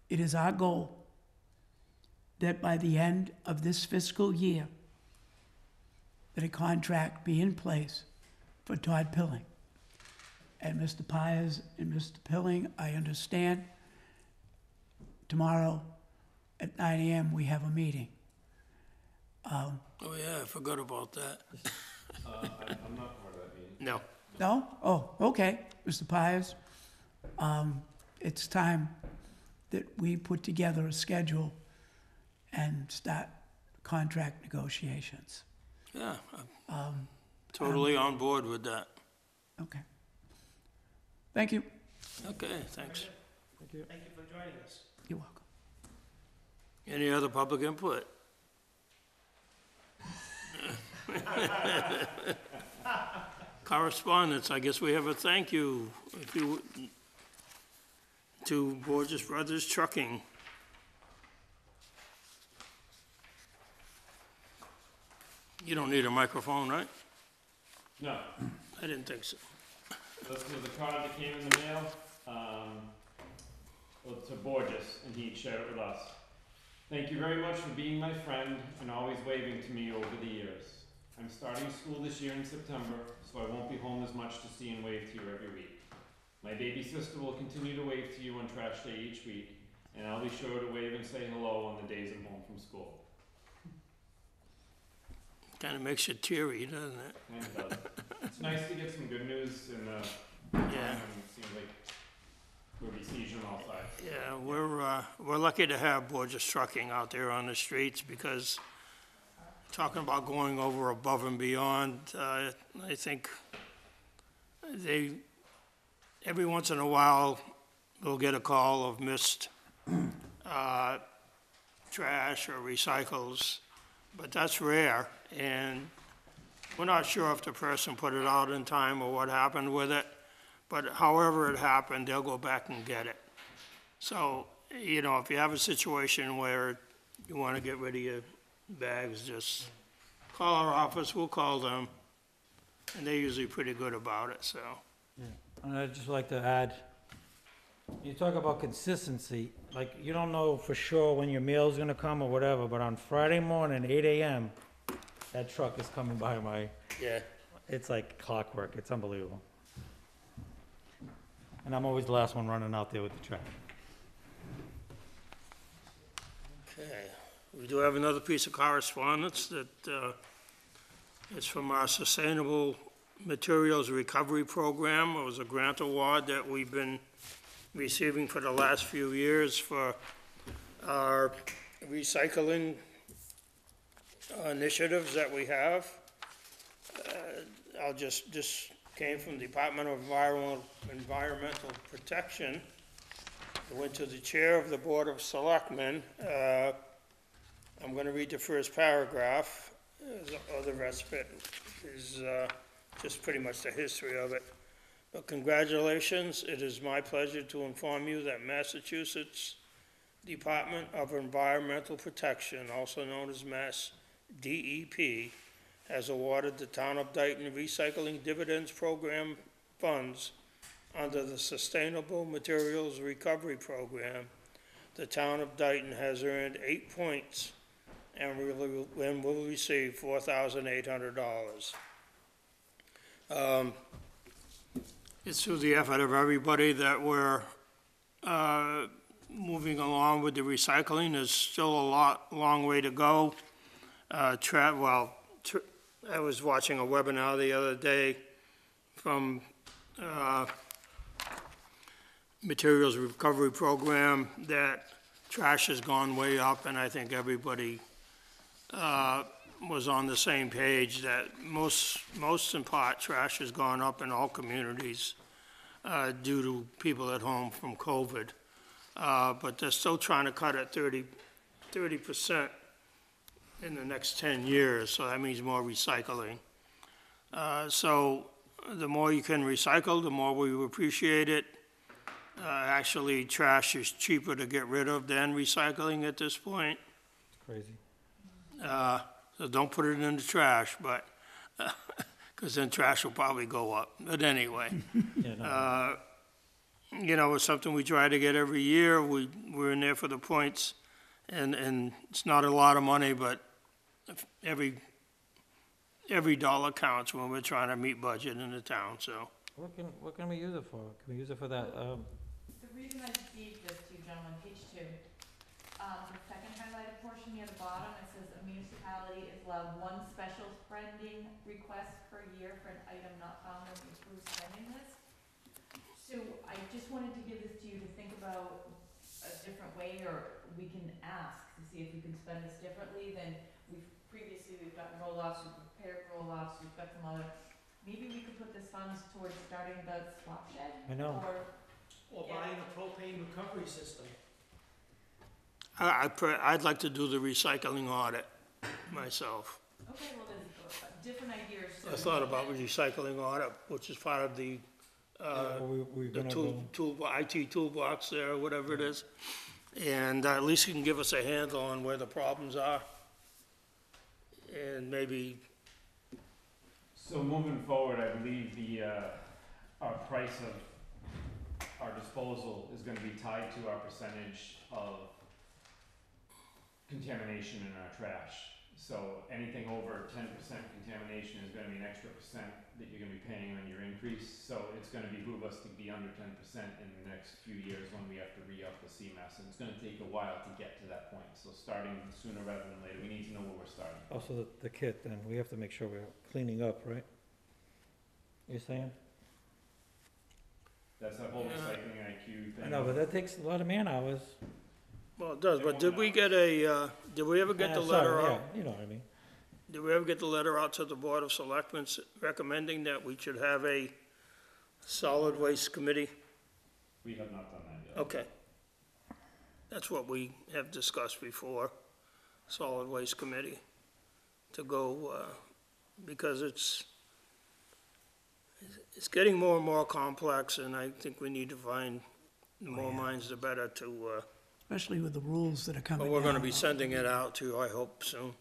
It is our goal that by the end of this fiscal year, that a contract be in place for Todd Pilling. And Mr. Pires and Mr. Pilling, I understand, tomorrow at nine AM, we have a meeting. Um, Oh, yeah, I forgot about that. *laughs* Uh, I, I'm not part of that meeting. No, No? Oh, okay, Mr. Pires. Um, it's time that we put together a schedule and start contract negotiations. Yeah, I'm Um, totally on board with that. okay. Thank you. Okay, thanks. Thank you Thank you for joining us. You're welcome. Any other public input? *laughs* Correspondence, I guess we have a thank you, if you, to Borges Brothers Trucking. You don't need a microphone, right? No, I didn't think so. this was a card that came in the mail, um, to Borges, and he shared it with us. Thank you very much for being my friend and always waving to me over the years. I'm starting school this year in September, so I won't be home as much to see and wave to you every week. My baby sister will continue to wave to you on trash day each week, and I'll be sure to wave and say hello on the days I'm home from school. Kinda makes you teary, doesn't it? And it does. It's nice to get some good news in the Yeah. time it seems like we're besieged on all sides. Yeah, we're, uh, we're lucky to have Borges Trucking out there on the streets because talking about going over above and beyond, uh, I think they, every once in a while, we'll get a call of missed, uh, trash or recycles, but that's rare, and we're not sure if the person put it out in time or what happened with it, but however it happened, they'll go back and get it. So, you know, if you have a situation where you wanna get rid of your bags, just call our office, we'll call them, and they're usually pretty good about it, so. And I'd just like to add, you talk about consistency, like, you don't know for sure when your mail's gonna come or whatever, but on Friday morning, eight AM, that truck is coming by my, Yeah. it's like clockwork, it's unbelievable. And I'm always the last one running out there with the truck. Okay, we do have another piece of correspondence that, uh, is from our Sustainable Materials Recovery Program. It was a grant award that we've been receiving for the last few years for our recycling initiatives that we have. Uh, I'll just, this came from the Department of Environmental, Environmental Protection. It went to the Chair of the Board of Selectmen. Uh, I'm gonna read the first paragraph. Uh, The rest of it is uh, just pretty much the history of it. But congratulations, it is my pleasure to inform you that Massachusetts Department of Environmental Protection, also known as Mass DEP, has awarded the Town of Dighton Recycling Dividends Program funds under the Sustainable Materials Recovery Program. The Town of Dighton has earned eight points and will, and will receive four thousand eight hundred dollars. Um, it's through the effort of everybody that we're, uh, moving along with the recycling. There's still a lot, long way to go. Uh, well, tr- I was watching a webinar the other day from, uh, Materials Recovery Program that trash has gone way up, and I think everybody, uh, was on the same page that most, most in part, trash has gone up in all communities, uh, due to people at home from COVID. Uh, but they're still trying to cut it 30 percent in the next ten years, so that means more recycling. Uh, so the more you can recycle, the more we appreciate it. Uh, actually, trash is cheaper to get rid of than recycling at this point. It's crazy. Uh, so don't put it in the trash, but, *laughs* because then trash will probably go up. But anyway, *laughs* Yeah, no, uh, you know, it's something we try to get every year. We, we're in there for the points. And, and it's not a lot of money, but every, every dollar counts when we're trying to meet budget in the town, so. What can, what can we use it for? Can we use it for that, um, The reason I gave this to you, gentlemen, page two, um, the second highlighted portion near the bottom, it says a municipality is allowed one special spending request per year for an item not found on the approved spending list. So I just wanted to give this to you to think about a different way, or we can ask to see if we can spend this differently than we've previously, we've gotten roll-offs, we've prepared roll-offs, we've got some other, maybe we could put this funds towards starting the swap shed? I know. Or Or buying a propane recovery system. I, I, pre- I'd like to do the recycling audit myself. Okay, well, there's uh, different ideas. so I thought about recycling audit, which is part of the, uh, we, we're the gonna tool, go, tool, IT toolbox there, or whatever it is. And uh, at least you can give us a handle on where the problems are. And maybe, So moving forward, I believe the, uh, our price of our disposal is gonna be tied to our percentage of contamination in our trash. So anything over ten percent contamination is gonna be an extra percent that you're gonna be paying on your increase. So it's gonna behoove us to be under ten percent in the next few years when we have to re-up the SEMASS. And it's gonna take a while to get to that point. So starting sooner rather than later, we need to know where we're starting. Oh, also the, the kit, then, we have to make sure we're cleaning up, right? You're saying? That's that whole Yeah. recycling IQ thing. I know, but that takes a lot of man hours. Well, it does, but did we get a, uh, did we ever get the sorry, letter yeah, out? You know what I mean? Did we ever get the letter out to the Board of Selectmen s- recommending that we should have a solid waste committee? We have not done that yet. Okay. That's what we have discussed before, solid waste committee, to go, uh, because it's, it's getting more and more complex, and I think we need to find, the more minds the better to, uh, especially with the rules that are coming but we're gonna be sending it out to, I hope soon.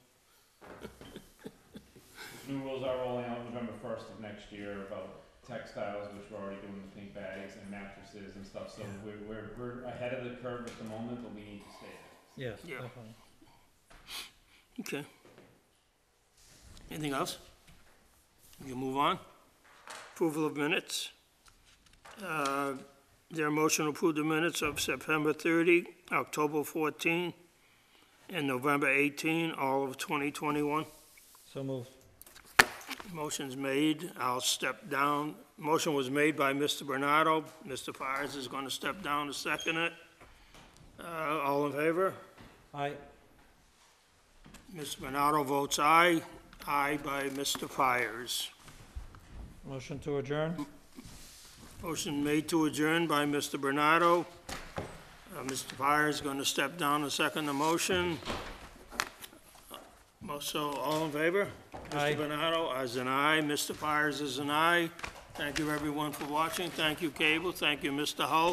*laughs* New rules are rolling out November first of next year about textiles, which we're already doing with pink bags and mattresses and stuff, so we're, we're, we're ahead of the curve at the moment, but we need to stay ahead. Yes, Yeah. definitely. Okay. Anything else? We can move on. Approval of minutes. Uh, There a motion to approve the minutes of September 30, October 14, and November 18, all of 2021. So moved. Motion's made, I'll step down. Motion was made by Mr. Bernardo. Mr. Fires is gonna step down to second it. Uh, all in favor? Aye. Mr. Bernardo votes aye. Aye by Mr. Fires. Motion to adjourn? Motion made to adjourn by Mr. Bernardo. Uh, Mr. Fires is gonna step down and second the motion. Uh, So, all in favor? Aye. Mr. Bernardo is an aye, Mr. Fires is an aye. Thank you, everyone, for watching. Thank you, Cable. Thank you, Mr. Hull.